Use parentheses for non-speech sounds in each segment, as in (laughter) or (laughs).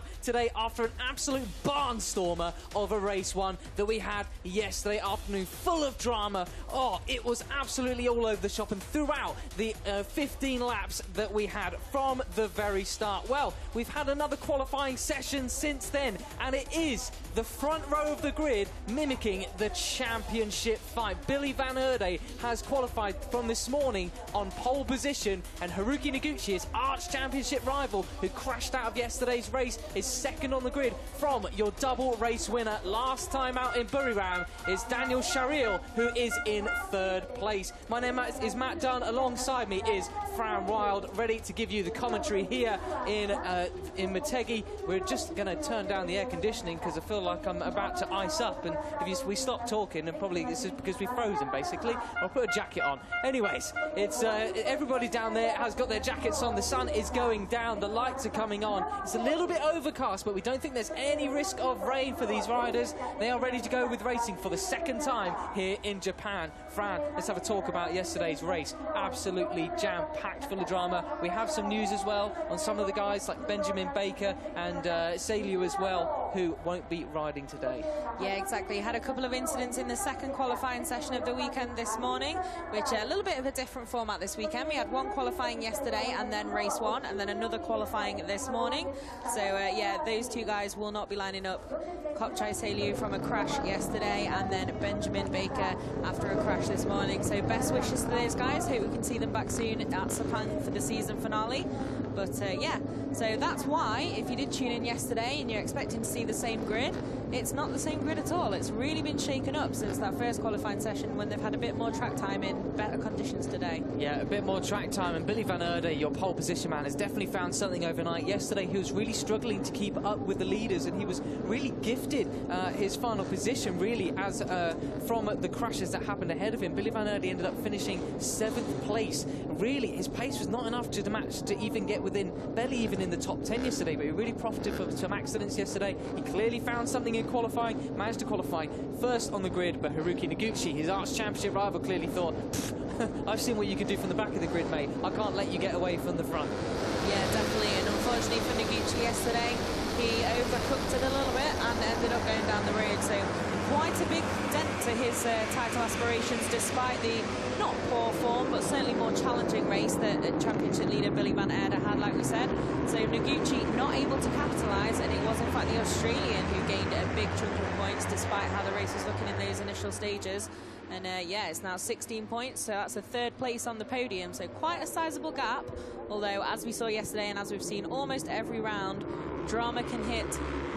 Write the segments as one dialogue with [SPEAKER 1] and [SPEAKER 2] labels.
[SPEAKER 1] up today after an absolute barnstormer of a race one that we had yesterday afternoon, full of drama. Oh, it was absolutely all over the shop and throughout the uh, 15 laps that we had from the very start. Well, we've had another qualifying session since then, and it is the front row of the grid mimicking the championship fight. Billy Van Eerde has qualified from this morning on pole position, and Haruki Noguchi, his arch championship rival, who crashed out of yesterday's race, is second on the grid from your double race winner last time out in Buriram is Daniel Sharil, who is in third place. My name is Matt Dunn. Alongside me is Fran Wild, ready to give you the commentary here in uh, in Motegi. We're just going to turn down the air conditioning because I feel like I'm about to ice up, and if you, we stop talking, and probably this is because we've frozen basically. I'll put a jacket on. Anyways, it's uh, everybody down there has got their jackets on. The sun is going down. The lights are coming on. It's a little bit overcast, but we don't think there's any risk of rain for these riders. They are ready to go with racing for the second time here in Japan. Fran, let's have a talk about yesterday's race. Absolutely jam-packed full of drama. We have some news as well on some of the guys like Benjamin Baker and uh, Saliu as well, who won't be riding today.
[SPEAKER 2] Yeah, exactly. Had a couple of incidents in the second qualifying session of the weekend this morning, which a little bit of a different format this weekend. We had one qualifying yesterday and then race one, and then another qualifying this morning. So uh, yeah, those two guys will not be lining up. Kopchai Saliu from a crash yesterday, and then Benjamin Baker after a crash this morning. So best wishes to those guys. Hope we can see them back soon at Sepang for the season finale. But uh, yeah, so that's why if you did tune in yesterday and you're expecting to see the same grid, it's not the same grid at all. It's really been shaken up since that first qualifying session when they've had a bit more track time in better conditions today.
[SPEAKER 1] Yeah, a bit more track time. And Billy Van Eerde, your pole position man, has definitely found something overnight. Yesterday, he was really struggling to keep up with the leaders, and he was really gifted uh, his final position, really, as uh, from the crashes that happened ahead of him. Billy Van Eerde ended up finishing seventh place. Really, his pace was not enough to the match to even get within, barely even in the top 10 yesterday, but he really profited from some accidents yesterday. He clearly found something in qualifying, managed to qualify first on the grid, but Haruki Noguchi, his arch championship rival, clearly thought, (laughs) I've seen what you can do from the back of the grid, mate. I can't let you get away from the front.
[SPEAKER 2] Yeah, definitely. And unfortunately for Noguchi yesterday, he overcooked it a little bit and ended up going down the road. So quite a big dent to his uh, title aspirations, despite the not poor form, but certainly more challenging race that uh, championship leader Billy Van Eerde had, like we said. So Noguchi not able to capitalise, and it was in fact the Australian who gained a big chunk of points, despite how the race was looking in those initial stages. And uh, yeah, it's now 16 points, so that's a third place on the podium. So quite a sizable gap. Although, as we saw yesterday, and as we've seen almost every round, drama can hit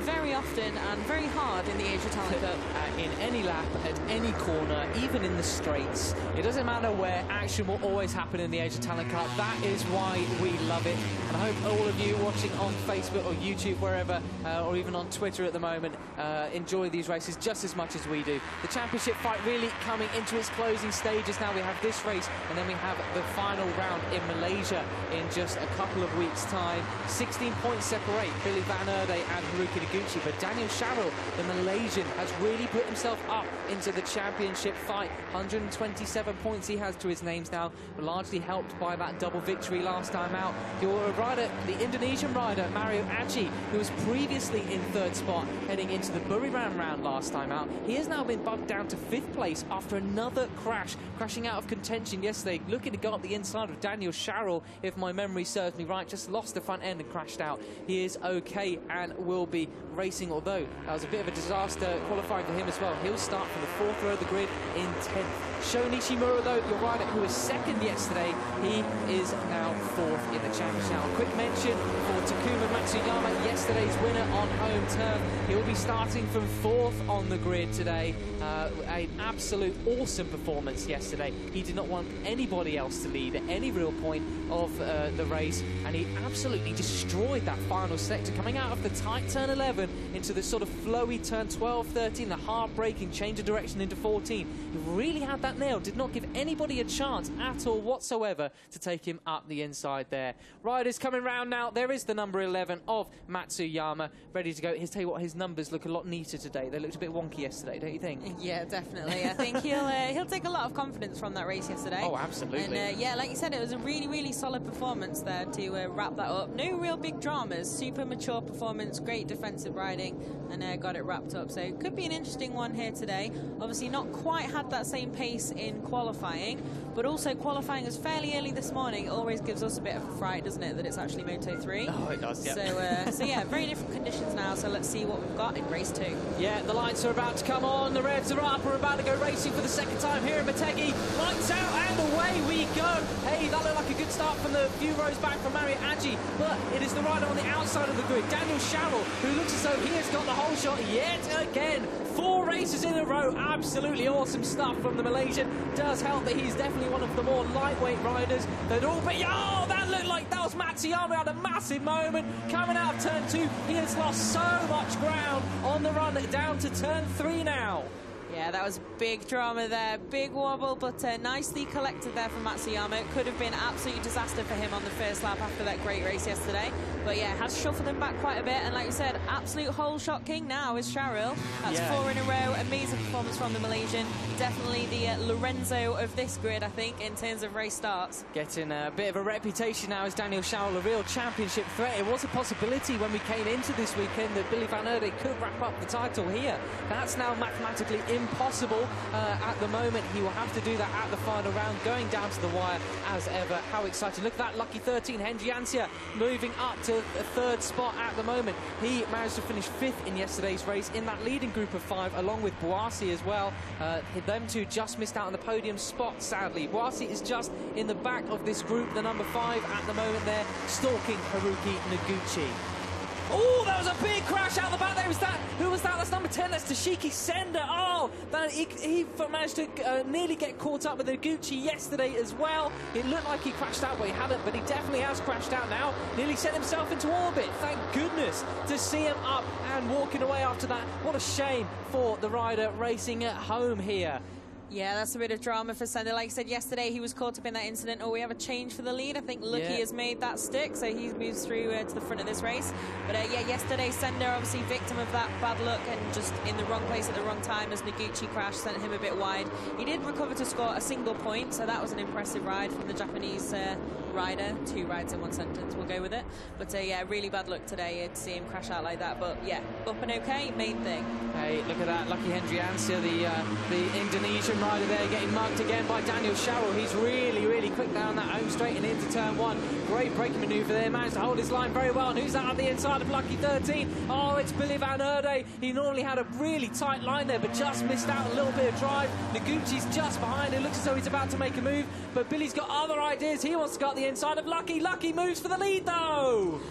[SPEAKER 2] very often and very hard in the Asia Talent Cup. (laughs)
[SPEAKER 1] Uh, in any lap, at any corner, even in the straights. It doesn't matter where, action will always happen in the Asia Talent Cup. That is why we love it. And I hope all of you watching on Facebook or YouTube, wherever, uh, or even on Twitter at the moment, uh, enjoy these races just as much as we do. The championship fight really coming into its closing stages now. We have this race, and then we have the final round in Malaysia in just a couple of weeks' time. 16 points separate Billy Van Eerde and Haruki Noguchi, but Daniel Sharil, the Malaysian, has really put himself up into the championship fight. 127 points he has to his names now, largely helped by that double victory last time out. Your rider, the Indonesian rider, Mario Aji, who was previously in third spot heading into the Buriram round last time out, he has now been bumped down to fifth place after another crash, crashing out of contention yesterday, looking to go up the inside of Daniel Sharil, if my memory serves me right, just lost the front end and crashed out. He is okay and will be racing, although that was a bit of a disaster qualifying for him as well. He'll start from the fourth row of the grid in 10th. Sho Nishimura, though, your rider who was second yesterday, he is now fourth in the championship. Now, a quick mention for Takuma Matsuyama, yesterday's winner on home turf. He'll be starting from fourth on the grid today. Uh, an absolute awesome performance yesterday. He did not want anybody else to lead at any real point of uh, the race, and he absolutely destroyed that final sector, coming out of the tight turn 11 into the sort of flowy turn 12, 13, the heartbreaking change of direction into 14. He really had that nailed, did not give anybody a chance at all whatsoever to take him up the inside there. Riders coming round now. There is the number 11 of Matsuyama ready to go. Here's tell you what, his numbers look a lot neater today. They looked a bit wonky yesterday, don't you think?
[SPEAKER 2] Yeah, definitely. I think he'll uh, (laughs) he'll take a lot of confidence from that race yesterday.
[SPEAKER 1] Oh, absolutely.
[SPEAKER 2] And uh, yeah, like you said, it was a really really solid performance there to uh, wrap that up. No real big dramas. Super mature performance. Great defensive riding, and uh, got it wrapped up. So it could be an interesting one here today. Obviously, not quite had that same pace in qualifying, but also qualifying was fairly early this morning. It always gives us a bit of a fright, doesn't it, that it's actually Moto 3?
[SPEAKER 1] Oh, it does, yeah.
[SPEAKER 2] So, uh, so yeah, very different conditions now. So let's see what we've got in race two.
[SPEAKER 1] Yeah, the lights are about to come on. The reds are up. We're about to go racing for the second time here in Motegi. Lights out and away we go. Hey, that looked like a good start from the few rows back from Mario Aji, but it is the rider on the outside of the grid, Daniel Sharil, who looks as though he has got the whole shot yet again. Four races in a row. Absolutely awesome stuff from the Malaysian. Does help that he's definitely one of the more lightweight riders. They'd all be, oh, that looked like that was Matsuyama had a massive moment coming out of turn two. He has lost so much ground on the run down to turn three now.
[SPEAKER 2] Yeah, that was big drama there, big wobble, but uh, nicely collected there from Matsuyama. It could have been absolute disaster for him on the first lap after that great race yesterday. But yeah, has shuffled him back quite a bit. And like you said, absolute whole shot king now is Sharil. That's
[SPEAKER 1] Yeah.
[SPEAKER 2] four in a row. Amazing performance from the Malaysian. Definitely the uh, Lorenzo of this grid, I think, in terms of race starts.
[SPEAKER 1] Getting a bit of a reputation now as Daniel Sharil, a real championship threat. It was a possibility when we came into this weekend that Billy Van Eerde could wrap up the title here. That's now mathematically impossible uh, at the moment. He will have to do that at the final round, going down to the wire as ever. How exciting. Look at that lucky 13. Hendriansya moving up to a third spot at the moment. He managed to finish fifth in yesterday's race in that leading group of five, along with Buasri as well. Uh, them two just missed out on the podium spot, sadly. Buasri is just in the back of this group, the number five at the moment there, stalking Haruki Noguchi. Oh, that was a big crash out the back there. Was that who was that? That's number ten. That's Toshiki Sender. Oh, that he, he managed to uh, nearly get caught up with Noguchi yesterday as well. It looked like he crashed out, but he hadn't. But he definitely has crashed out now. Nearly sent himself into orbit. Thank goodness to see him up and walking away after that. What a shame for the rider racing at home here.
[SPEAKER 2] Yeah, that's a bit of drama for Sender. Like I said yesterday, he was caught up in that incident. Oh, we have a change for the lead. I think Lucky
[SPEAKER 1] Yeah.
[SPEAKER 2] has made that stick, so he moves through uh, to the front of this race. But uh, yeah, yesterday, Sender obviously victim of that bad luck and just in the wrong place at the wrong time as Noguchi crashed, sent him a bit wide. He did recover to score a single point, so that was an impressive ride from the Japanese uh, rider. Two rides in one sentence, we'll go with it. But uh, yeah, really bad luck today uh, to see him crash out like that. But yeah, up and okay, main thing.
[SPEAKER 1] Hey, look at that. Lucky Hendriansya, the, uh, the Indonesian rider there, getting mugged again by Daniel Sharil. He's really, really quick down that home straight and into turn one. Great braking manoeuvre there. Managed to hold his line very well. And who's that on the inside of Lucky 13? Oh, it's Billy Van Eerde. He normally had a really tight line there, but just missed out a little bit of drive. Noguchi's just behind. It looks as though he's about to make a move, but Billy's got other ideas. He wants to go the inside of Lucky. Lucky moves for the lead, though.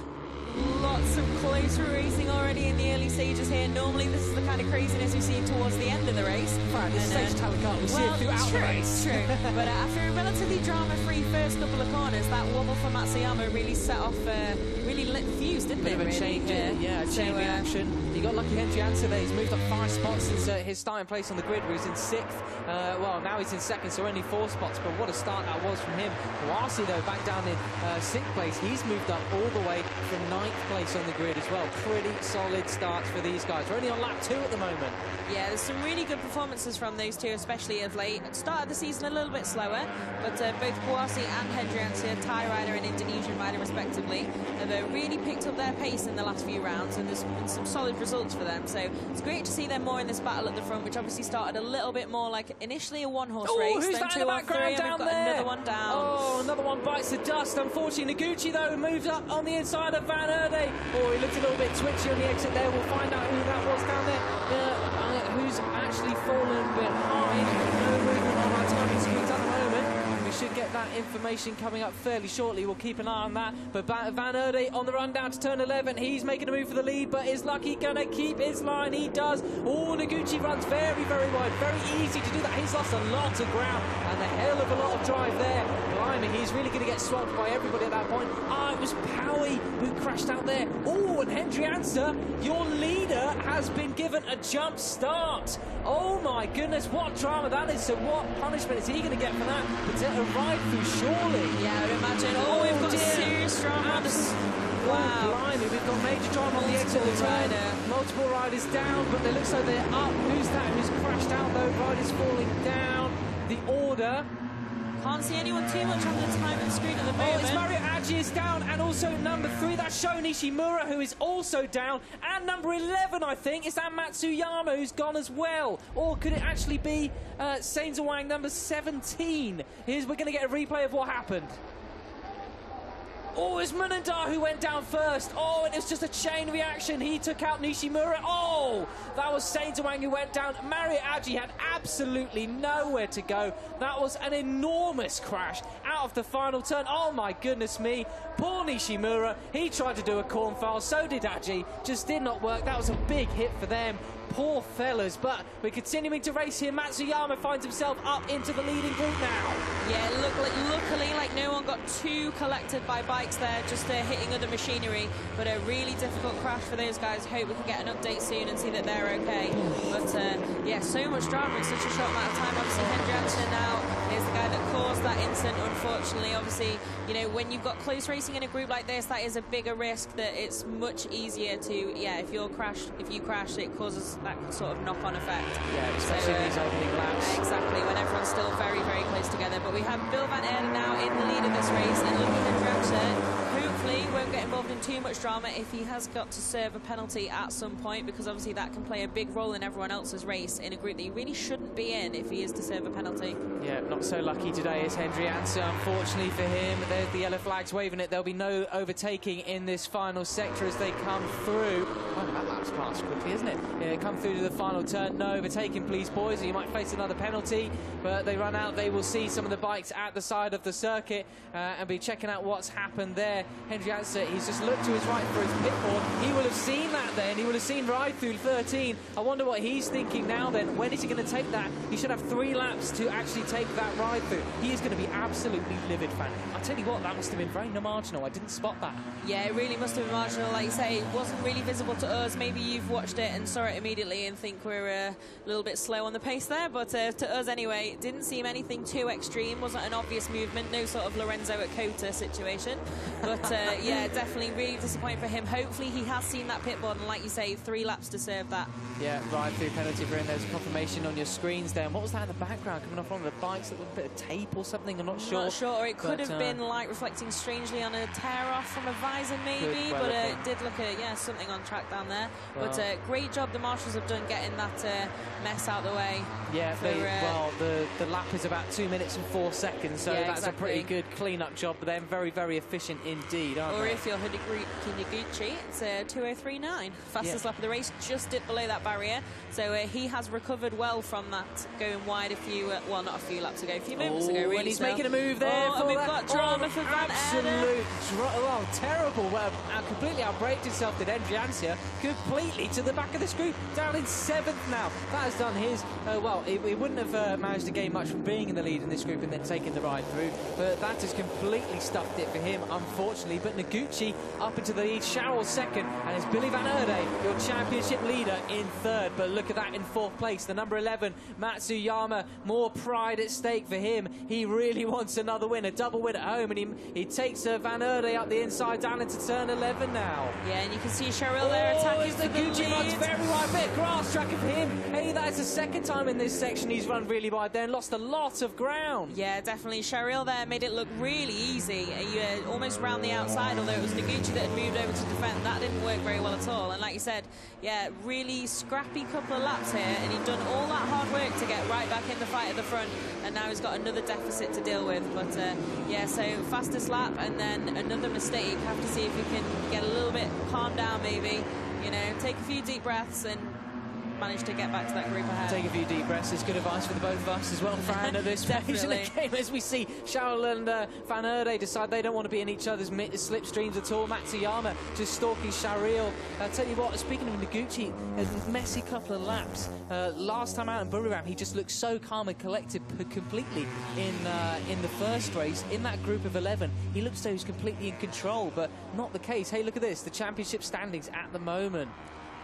[SPEAKER 2] Of racing already in the early stages here. Normally, this is the kind of craziness we see towards the end of the race.
[SPEAKER 1] Right, this
[SPEAKER 2] And,
[SPEAKER 1] stage talent can't we see it throughout
[SPEAKER 2] true,
[SPEAKER 1] the race.
[SPEAKER 2] True, (laughs) but uh, after a relatively drama-free first couple of corners, that wobble from Matsuyama really set off, uh, really lit the fuse, didn't
[SPEAKER 1] bit
[SPEAKER 2] it?
[SPEAKER 1] of a
[SPEAKER 2] really?
[SPEAKER 1] change, yeah, a
[SPEAKER 2] So,
[SPEAKER 1] change in
[SPEAKER 2] uh,
[SPEAKER 1] Got lucky Henry there. He's moved up five spots since uh, his starting place on the grid, where he's in sixth. Uh, well, now he's in second, so only four spots. But what a start that was from him. Buasri, though, back down in uh, sixth place. He's moved up all the way from ninth place on the grid as well. Pretty solid starts for these guys. We're only on lap two at the moment.
[SPEAKER 2] Yeah, there's some really good performances from those two, especially of late. Started the season a little bit slower, but uh, both Buasri and Hendriansya, Thai rider and Indonesian rider respectively, have uh, really picked up their pace in the last few rounds, and there's been some solid results for them. So it's great to see them more in this battle at the front, which obviously started a little bit more like initially a one-horse
[SPEAKER 1] Oh,
[SPEAKER 2] race,
[SPEAKER 1] who's
[SPEAKER 2] then
[SPEAKER 1] that
[SPEAKER 2] two
[SPEAKER 1] in the
[SPEAKER 2] or three,
[SPEAKER 1] background
[SPEAKER 2] and
[SPEAKER 1] down
[SPEAKER 2] we've got
[SPEAKER 1] there?
[SPEAKER 2] another one down.
[SPEAKER 1] Oh, another one bites the dust. Unfortunately, Noguchi though moves up on the inside of Van Eerde. Oh, he looked a little bit twitchy on the exit there. We'll find out who that was down there. Uh, uh, who's actually fallen behind? Information coming up fairly shortly. We'll keep an eye on that. But Van Eerde on the run down to turn 11. He's making a move for the lead, but is Lucky gonna keep his line? He does. Oh, Noguchi runs very, very wide. Very easy to do that. He's lost a lot of ground and a hell of a lot of drive there. Blimey, he's really going to get swamped by everybody at that point. Ah, it was Powie who crashed out there. Oh, and Hendriansya, your leader, has been given a jump start. Oh my goodness, what drama that is. So what punishment is he going to get for that? It's a ride through, surely.
[SPEAKER 2] Yeah, I would imagine. Oh,
[SPEAKER 1] Oh,
[SPEAKER 2] we've got
[SPEAKER 1] dear.
[SPEAKER 2] serious drama
[SPEAKER 1] Abs- oh,
[SPEAKER 2] Wow.
[SPEAKER 1] Oh, blimey, we've got major drama on the exit of the turn.
[SPEAKER 2] rider.
[SPEAKER 1] Multiple riders down, but it looks like they're up. Who's that? Who's crashed out though? Riders falling down. The order.
[SPEAKER 2] Can't see anyone too much on the time of the screen at the moment.
[SPEAKER 1] Oh, it's. Mario Aji is down, and also number three, that's Sho Nishimura, who is also down, and number 11, I think, is that Matsuyama, who's gone as well. Or could it actually be uh, Sainza Wang, number 17? Here's, we're going to get a replay of what happened. Oh, it's Munandar who went down first. Oh, and was just a chain reaction. He took out Nishimura. Oh, that was Sainza Wang who went down. Mario Aji had absolutely nowhere to go. That was an enormous crash out of the final turn. Oh, my goodness me. Poor Nishimura. He tried to do a corn foul. So did Aji. Just did not work. That was a big hit for them. Poor fellas. But we're continuing to race here. Matsuyama finds himself up into the leading group now.
[SPEAKER 2] Yeah, look, luckily, like no one got too collected by bikes there, just uh, hitting other machinery. But a really difficult crash for those guys. Hope we can get an update soon and see that they're okay. But uh, yeah, so much drama in such a short amount of time. Obviously, Anderson now guy that caused that incident. Unfortunately, obviously, you know when you've got close racing in a group like this, that is a bigger risk. That it's much easier to yeah, if you're crash, if you crash, it causes that sort of knock-on effect.
[SPEAKER 1] Yeah, especially
[SPEAKER 2] So, uh,
[SPEAKER 1] these opening laps.
[SPEAKER 2] Exactly, when everyone's still very, very close together. But we have Bill Van Erden now in the lead of this race, too much drama if he has got to serve a penalty at some point, because obviously that can play a big role in everyone else's race in a group that he really shouldn't be in if he is to serve a penalty.
[SPEAKER 1] Yeah, not so lucky today is Hendriansya. Unfortunately for him, there's the yellow flags waving it. There'll be no overtaking in this final sector as they come through. Oh, lap's quickly, isn't it? Yeah, come through to the final turn. No overtaking, please, boys, or you might face another penalty. But they run out. They will see some of the bikes at the side of the circuit uh, and be checking out what's happened there. Hendriansya, he's just looked to his right for his pit board. He will have seen that then. He will have seen ride through 13. I wonder what he's thinking now then. When is he going to take that? He should have three laps to actually take that ride through. He is going to be absolutely livid, Fran. I'll tell you what, that must have been very marginal. I didn't spot that.
[SPEAKER 2] Yeah, it really must have been marginal. Like you say, it wasn't really visible to us. Maybe you've watched it and saw it immediately and think we're a little bit slow on the pace there. But uh, to us anyway, it didn't seem anything too extreme. Wasn't an obvious movement. No sort of Lorenzo at Cota situation. But uh, (laughs) yeah, definitely really disappointing for him. Hopefully he has seen that pit board and like you say, three laps to serve that.
[SPEAKER 1] Yeah, ride through penalty for him. There's confirmation on your screens there. And what was that in the background coming off one of the bikes? A little bit of tape or something? I'm not sure.
[SPEAKER 2] Not sure. It could
[SPEAKER 1] But,
[SPEAKER 2] have
[SPEAKER 1] uh,
[SPEAKER 2] been light reflecting strangely on a tear off from a visor, maybe. But uh, it did look at yeah something on track down there. But
[SPEAKER 1] Well.
[SPEAKER 2] uh, great job the marshals have done getting that uh, mess out of the way.
[SPEAKER 1] Yeah,
[SPEAKER 2] for,
[SPEAKER 1] they,
[SPEAKER 2] uh,
[SPEAKER 1] well, the, the lap is about two minutes and four seconds, so
[SPEAKER 2] Yeah,
[SPEAKER 1] that's a pretty good clean-up job. But they're very, very efficient indeed, aren't
[SPEAKER 2] Or
[SPEAKER 1] they?
[SPEAKER 2] if you're Kiniguchi, it's uh, 2039. Fastest
[SPEAKER 1] Yeah.
[SPEAKER 2] lap of the race, just dipped below that barrier. So uh, he has recovered well from that going wide a few, uh, well, not a few laps ago, a few moments ago,
[SPEAKER 1] Oh,
[SPEAKER 2] really.
[SPEAKER 1] and he's
[SPEAKER 2] so-
[SPEAKER 1] making a move there.
[SPEAKER 2] Oh,
[SPEAKER 1] for
[SPEAKER 2] we've
[SPEAKER 1] that.
[SPEAKER 2] got drama
[SPEAKER 1] Oh,
[SPEAKER 2] for Van
[SPEAKER 1] Absolute dra- oh, terrible. Well, completely outbraked himself, did Hendriansya, completely to the back of this group, down in seventh now. That has done his, uh, well, he, he wouldn't have uh, managed to gain much from being in the lead in this group and then taking the ride through, but that has completely stuffed it for him, unfortunately. But Noguchi up into the lead, Sharil second, and it's Billy Van Eerde, your championship leader, in third. But look at that in fourth place, the number 11, Matsuyama, more pride at stake for him. He really (laughs) wants another win, a double win at home, and he, he takes uh, Van Eerde up the inside down into turn 11 now.
[SPEAKER 2] Yeah, and you can see Sharil there
[SPEAKER 1] Oh,
[SPEAKER 2] attacking for
[SPEAKER 1] Noguchi runs very wide, bit of grass track of him. Hey, that's the second time in this section he's run really wide there and lost a lot of ground.
[SPEAKER 2] Yeah, definitely. Sharil there made it look really easy. He uh, almost round the outside, although it was Noguchi that had moved over to defend. That didn't work very well at all. And like you said, yeah, really scrappy couple of laps here, and he'd done all that hard work to get right back in the fight at the front, and now he's got another deficit to deal with. But uh, yeah, so fastest lap, and then another mistake. Have to see if we can get a little bit calmed down, maybe. You know, take a few deep breaths and manage to get back to that group ahead.
[SPEAKER 1] Take a few deep breaths. It's good advice for the both of us as well, Fran, at (laughs) this stage in the game as we see Sharil and uh, Van Eerde decide they don't want to be in each other's slipstreams at all. Matsuyama just stalking Sharil. I tell you what, speaking of Noguchi, a messy couple of laps. Uh, last time out in Buriram, he just looked so calm and collected completely in uh, in the first race. In that group of 11, he looks as though he's completely in control, but not the case. Hey, look at this, the championship standings at the moment.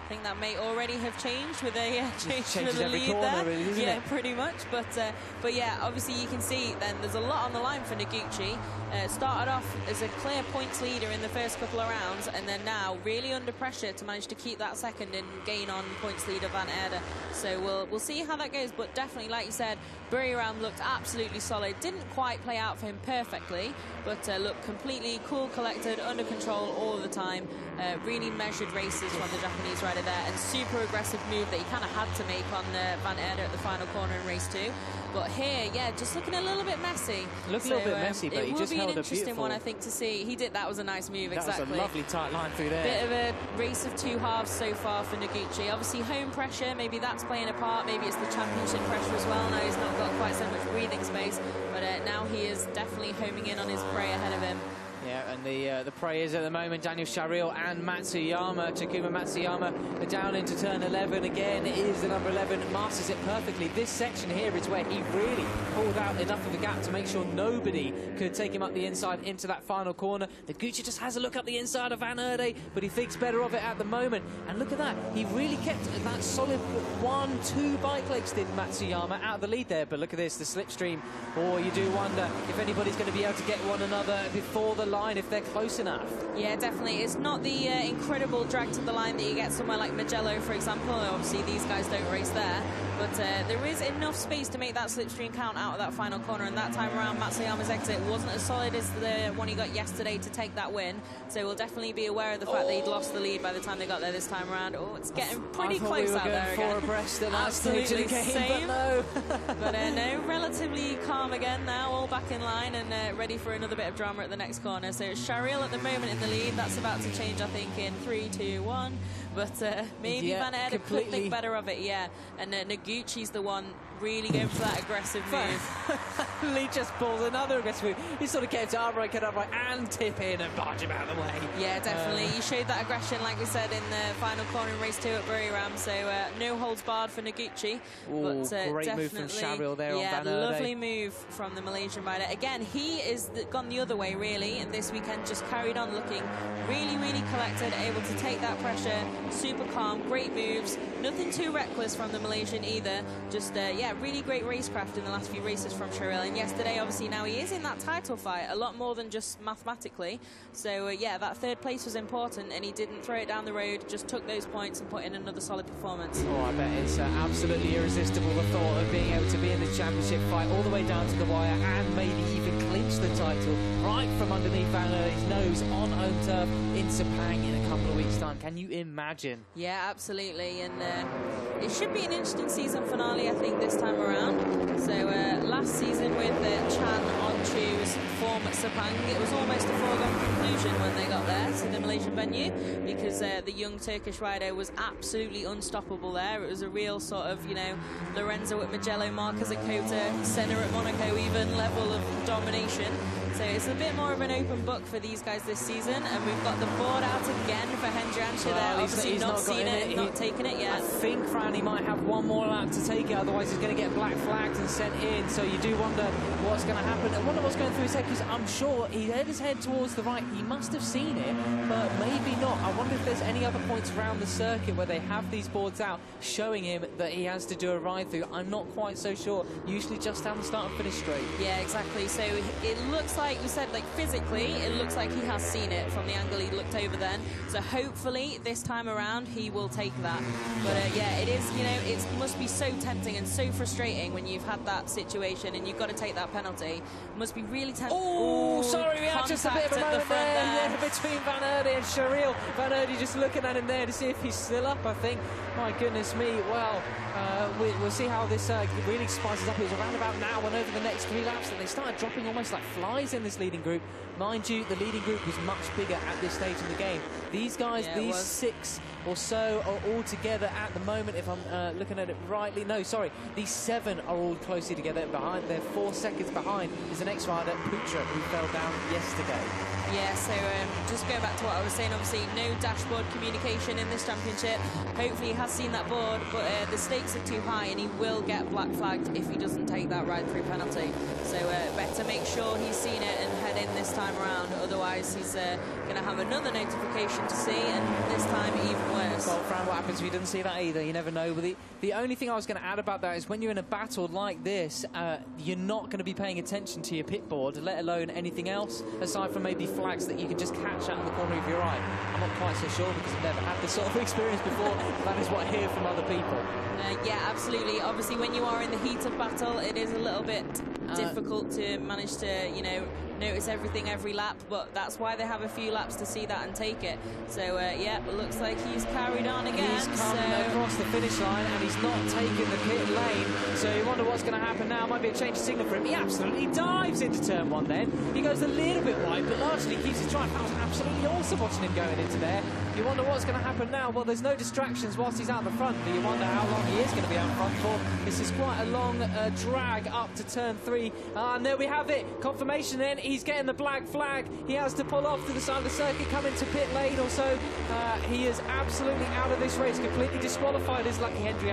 [SPEAKER 2] I think that may already have changed with a (laughs) uh, change for the lead
[SPEAKER 1] corner,
[SPEAKER 2] there.
[SPEAKER 1] really,
[SPEAKER 2] yeah,
[SPEAKER 1] it?
[SPEAKER 2] pretty much. But uh, but yeah, obviously you can see then there's a lot on the line for Noguchi. Uh, started off as a clear points leader in the first couple of rounds, and then now really under pressure to manage to keep that second and gain on points leader Van Eerde. So we'll we'll see how that goes. But definitely, like you said, Buriram looked absolutely solid. Didn't quite play out for him perfectly, but uh, looked completely cool, collected, under control all the time. Uh, really measured races from the Japanese rider there, and super aggressive move that he kind of had to make on uh, Van Eerde at the final corner in race two. But here, yeah, just looking a little bit messy.
[SPEAKER 1] Look a little bit messy, but
[SPEAKER 2] it
[SPEAKER 1] he
[SPEAKER 2] will
[SPEAKER 1] just
[SPEAKER 2] be an interesting one, I think, to see. He did. That was a nice move.
[SPEAKER 1] That
[SPEAKER 2] exactly.
[SPEAKER 1] was a lovely tight line through there.
[SPEAKER 2] Bit of a race of two halves so far for Noguchi. Obviously, home pressure, maybe that's playing a part. Maybe it's the championship pressure as well. Now he's not got quite so much breathing space, but uh, now he is definitely homing in on his prey ahead of him.
[SPEAKER 1] Yeah, and the uh, the prayers at the moment, Daniel Sharil and Matsuyama, Takuma Matsuyama down into turn 11 again. Is the number 11, masters it perfectly. This section here is where he really pulled out enough of a gap to make sure nobody could take him up the inside into that final corner. Noguchi just has a look up the inside of Van Eerde, but he thinks better of it at the moment. And look at that, he really kept that solid one, two bike legs did Matsuyama out of the lead there. But look at this, the slipstream. Oh, you do wonder if anybody's going to be able to get one another before the line if they're close enough.
[SPEAKER 2] Yeah, definitely. It's not the uh, incredible drag to the line that you get somewhere like Mugello, for example. Obviously, these guys don't race there. But uh, there is enough space to make that slipstream count out of that final corner. And that time around, Matsuyama's exit wasn't as solid as the one he got yesterday to take that win. So we'll definitely be aware of the fact that he'd lost the lead by the time they got there this time around. Oh, it's getting pretty
[SPEAKER 1] I
[SPEAKER 2] close
[SPEAKER 1] we were
[SPEAKER 2] out
[SPEAKER 1] going
[SPEAKER 2] there
[SPEAKER 1] four
[SPEAKER 2] again.
[SPEAKER 1] abreast at that stage of the game,
[SPEAKER 2] same.
[SPEAKER 1] but no. (laughs)
[SPEAKER 2] But uh, no, relatively calm again now, all back in line and uh, ready for another bit of drama at the next corner. So it's Sharil at the moment in the lead. That's about to change, I think, in three, two, one. But uh, maybe
[SPEAKER 1] Yeah,
[SPEAKER 2] Van could think better of it, yeah. And uh, Noguchi's the one really going for that aggressive move. (laughs)
[SPEAKER 1] Lee just pulls another aggressive move. He sort of kept upright, get upright, and tip in and barge him out of the way.
[SPEAKER 2] Yeah, definitely.
[SPEAKER 1] Uh,
[SPEAKER 2] you showed that aggression, like we said, in the final corner in race two at Buriram. So uh, no holds barred for Noguchi.
[SPEAKER 1] Ooh,
[SPEAKER 2] but uh,
[SPEAKER 1] great move from
[SPEAKER 2] definitely-
[SPEAKER 1] Sharil there
[SPEAKER 2] yeah, lovely move from the Malaysian rider. Again, he has gone the other way really, and this weekend just carried on looking really, really collected, able to take that pressure, super calm, great moves. Nothing too reckless from the Malaysian either. Just uh, yeah, really great racecraft in the last few races from Sharil. And yesterday, obviously, now he is in that title fight a lot more than just mathematically. So uh, yeah, that third place was important, and he didn't throw it down the road. Just took those points and put in another solid performance.
[SPEAKER 1] Oh, I bet it's uh, absolutely irresistible the thought of being able to be in the championship fight all the way down to the wire and maybe even clinch the title right from underneath Van Eerde's nose on home turf in Sepang in a couple of weeks' time. Can you imagine?
[SPEAKER 2] Yeah, absolutely, and uh, it should be an interesting season finale, I think, this time around. So uh, last season with uh, Chan on Chu's form at Sepang, it was almost a foregone conclusion when they got there to the Malaysian venue because uh, the young Turkish rider was absolutely unstoppable there. It was a real sort of, you know, Lorenzo at Mugello, Marquez at Cota, Senna at Monaco, even level of domination. So it's a bit more of an open book for these guys this season, and we've got the board out again for Hendriansya there.
[SPEAKER 1] Well, he's-
[SPEAKER 2] Obviously
[SPEAKER 1] he's
[SPEAKER 2] not,
[SPEAKER 1] not
[SPEAKER 2] seen it,
[SPEAKER 1] it.
[SPEAKER 2] not taken it yet.
[SPEAKER 1] I think Franny might have one more lap to take it, otherwise he's going to get black flagged and sent in. So you do wonder what's going to happen. I wonder what's going through his head because I'm sure he had his head towards the right. He must have seen it, but maybe not. I wonder if there's any other points around the circuit where they have these boards out showing him that he has to do a ride through. I'm not quite so sure. Usually just down the start and finish straight.
[SPEAKER 2] Yeah, exactly. So it looks like you said, like physically, it looks like he has seen it from the angle he looked over then. So hopefully this time around he will take that. But uh, yeah, it is. You know, it must be so tempting and so frustrating when you've had that situation and you've got to take that penalty. It must be really tempting.
[SPEAKER 1] Oh, sorry, we had just a bit of a
[SPEAKER 2] at the
[SPEAKER 1] moment there,
[SPEAKER 2] there.
[SPEAKER 1] yeah, between Van Eerde and Sharil. Van Eerde just looking at him there to see if he's still up, I think. My goodness me, well, uh, we, we'll see how this uh, really spices up. It was around about now and over the next three laps that they started dropping almost like flies in this leading group. Mind you, the leading group was much bigger at this stage in the game. These guys,
[SPEAKER 2] Yeah,
[SPEAKER 1] these six or so are all together at the moment, if I'm uh, looking at it rightly. No, sorry, these seven are all closely together. Behind, they're four seconds behind is the next rider, Putra, who fell down yesterday.
[SPEAKER 2] Yeah, so um, just going back to what I was saying, obviously no dashboard communication in this championship. Hopefully he has seen that board, but uh, the stakes are too high and he will get black flagged if he doesn't take that ride through penalty. So uh, better make sure he's seen it and head in this time around, otherwise he's uh, going to have another notification to see and this time even worse.
[SPEAKER 1] Well, Fran, what happens if he doesn't see that either. You never know. But the, the only thing I was going to add about that is when you're in a battle like this, uh, you're not going to be paying attention to your pit board, let alone anything else, aside from maybe flags that you can just catch out of the corner of your eye. I'm not quite so sure because I've never had this sort of (laughs) experience before. that is what I hear from other people.
[SPEAKER 2] Uh, yeah, absolutely. Obviously, when you are in the heat of battle, it is a little bit
[SPEAKER 1] Uh,
[SPEAKER 2] difficult to manage to, you know, notice everything every lap, but that's why they have a few laps to see that and take it. So, uh, yeah, it looks like he's carried on again.
[SPEAKER 1] He's come
[SPEAKER 2] so...
[SPEAKER 1] across the finish line and he's not taking the pit lane. So you wonder what's going to happen now. Might be a change of signal for him. He absolutely dives into turn one then. He goes a little bit wide, but largely keeps his drive. That was absolutely awesome watching him going into there. You wonder what's going to happen now. Well, there's no distractions whilst he's out the front, but you wonder how long he is going to be out front for. This is quite a long uh, drag up to turn three. Uh, and there we have it. Confirmation then. He's getting the black flag. He has to pull off to the side of the circuit, come into pit lane or so. Uh, he is absolutely out of this race, completely disqualified as Lucky Hendry.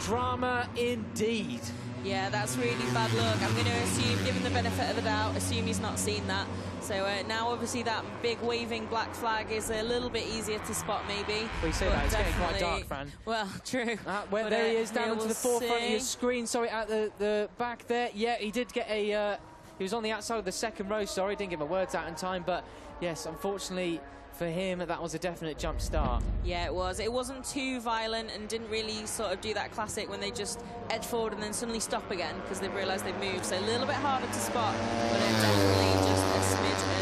[SPEAKER 1] Drama indeed.
[SPEAKER 2] Yeah, that's really bad luck. I'm going to assume, given the benefit of the doubt, assume he's not seen that. So uh, now, obviously, that big waving black flag is a little bit easier to spot, maybe.
[SPEAKER 1] We
[SPEAKER 2] see
[SPEAKER 1] that, it's getting quite dark, Fran.
[SPEAKER 2] Well, true.
[SPEAKER 1] Uh, where,
[SPEAKER 2] But,
[SPEAKER 1] there
[SPEAKER 2] uh,
[SPEAKER 1] he is, down
[SPEAKER 2] yeah,
[SPEAKER 1] into
[SPEAKER 2] we'll
[SPEAKER 1] the forefront of your screen. Sorry, at the, the back there. Yeah, he did get a. Uh, he was on the outside of the second row. Sorry, didn't get my words out in time. But yes, unfortunately for him, that was a definite jump start.
[SPEAKER 2] Yeah, it was. It wasn't too violent and didn't really sort of do that classic when they just edge forward and then suddenly stop again because they've realised they've moved. So a little bit harder to spot, but uh, definitely just a smidge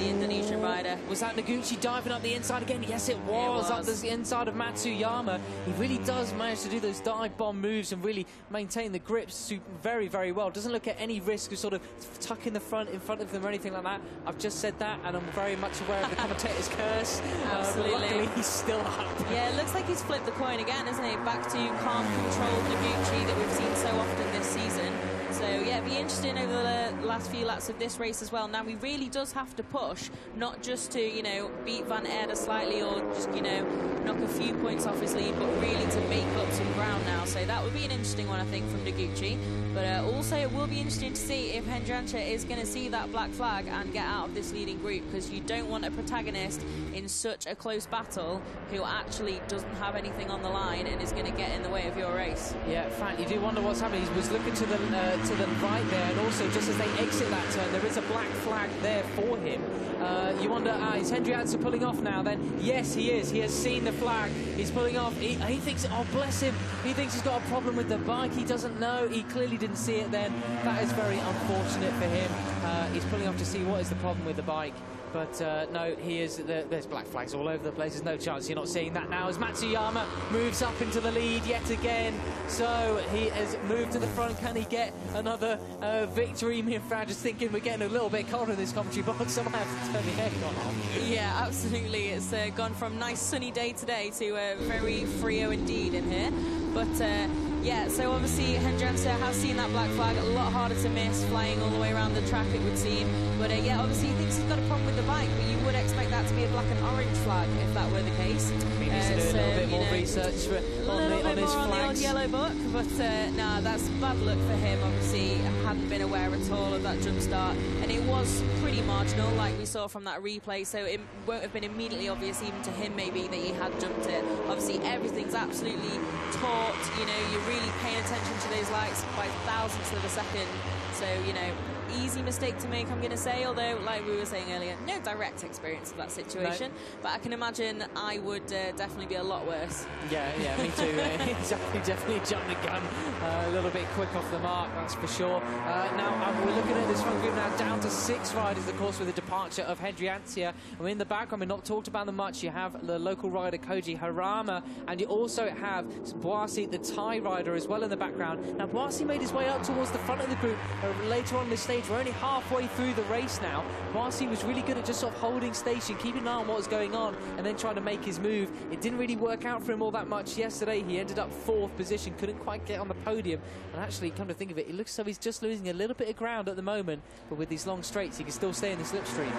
[SPEAKER 2] the Indonesian rider.
[SPEAKER 1] Was that Noguchi diving up the inside again? Yes, it was. Up
[SPEAKER 2] was.
[SPEAKER 1] the inside of Matsuyama. He really does manage to do those dive bomb moves and really maintain the grip su- very, very well. Doesn't look at any risk of sort of tucking the front in front of them or anything like that. I've just said that, and I'm very much aware of the commentator's (laughs) curse. Uh,
[SPEAKER 2] Absolutely.
[SPEAKER 1] luckily, he's still up.
[SPEAKER 2] Yeah, it looks like he's flipped the coin again, isn't he? Back to calm, controlled Noguchi that we've seen so often this season. So yeah, be interesting over the last few laps of this race as well. Now he really does have to push, not just to you know beat Van Erder slightly or just you know knock a few points off his lead, but really to make up some ground now. So that would be an interesting one, I think, from Noguchi. But uh, also it will be interesting to see if Hendriansya is going to see that black flag and get out of this leading group because you don't want a protagonist in such a close battle who actually doesn't have anything on the line and is going to get in the way of your race.
[SPEAKER 1] Yeah, fact, you do wonder what's happening. He was looking to the uh, right there, and also just as they exit that turn, there is a black flag there for him. Uh, you wonder, uh, is Hendriansya pulling off now? Then yes, he is. He has seen the flag. He's pulling off. He, he thinks, oh bless him. He thinks he's got a problem with the bike. He doesn't know. He clearly didn't see it. Then that is very unfortunate for him. Uh, he's pulling off to see what is the problem with the bike. But uh, no, he is. There, there's black flags all over the place. There's no chance you're not seeing that now as Matsuyama moves up into the lead yet again. So he has moved to the front. Can he get another uh, victory? Me and Fran just thinking we're getting a little bit colder in this commentary box. I might (laughs) have to turn the aircon on.
[SPEAKER 2] Yeah, absolutely. It's uh, gone from nice sunny day today to uh, very frio indeed in here. But uh, yeah, so obviously Hendriansya has seen that black flag a lot harder to miss, flying all the way around the track it would seem. But uh, yeah, obviously he thinks he's got a problem with the bike, but you would expect that to be a black and orange flag if that were the case.
[SPEAKER 1] He needs to
[SPEAKER 2] Uh,
[SPEAKER 1] do a little bit more
[SPEAKER 2] know,
[SPEAKER 1] research for, on, the, on his
[SPEAKER 2] more on the old yellow book, but uh, nah, that's bad luck for him. Obviously, hadn't been aware at all of that jump start, and it was pretty marginal, like we saw from that replay. So it won't have been immediately obvious, even to him, maybe that he had jumped it. Obviously, everything's absolutely taut. You know, you're really paying attention to those lights by thousandths of a second. So you know, easy mistake to make, I'm going to say. Although, like we were saying earlier, no direct experience of that situation, but I can imagine I would uh, definitely be a lot worse.
[SPEAKER 1] Yeah, yeah, me too. (laughs) (laughs) exactly, definitely jumped the gun uh, a little bit quick off the mark, that's for sure. Uh, now, uh, we're looking at this front group now, down to six riders, of course, with the departure of Hendriansya. And in the background, we've not talked about them much. You have the local rider Koji Harama, and you also have Buasri, the Thai rider, as well in the background. Now, Buasri made his way up towards the front of the group uh, later on in the stage. We're only halfway through the race now. Buasri was really good at just sort of holding station, keeping an eye on what was going on, and then trying to make his move. It didn't really work out for him all that much yesterday. He ended up fourth position, couldn't quite get on the podium. And actually, come to think of it, it looks though he's just losing a little bit of ground at the moment. But with these long straights, he can still stay in the slipstream.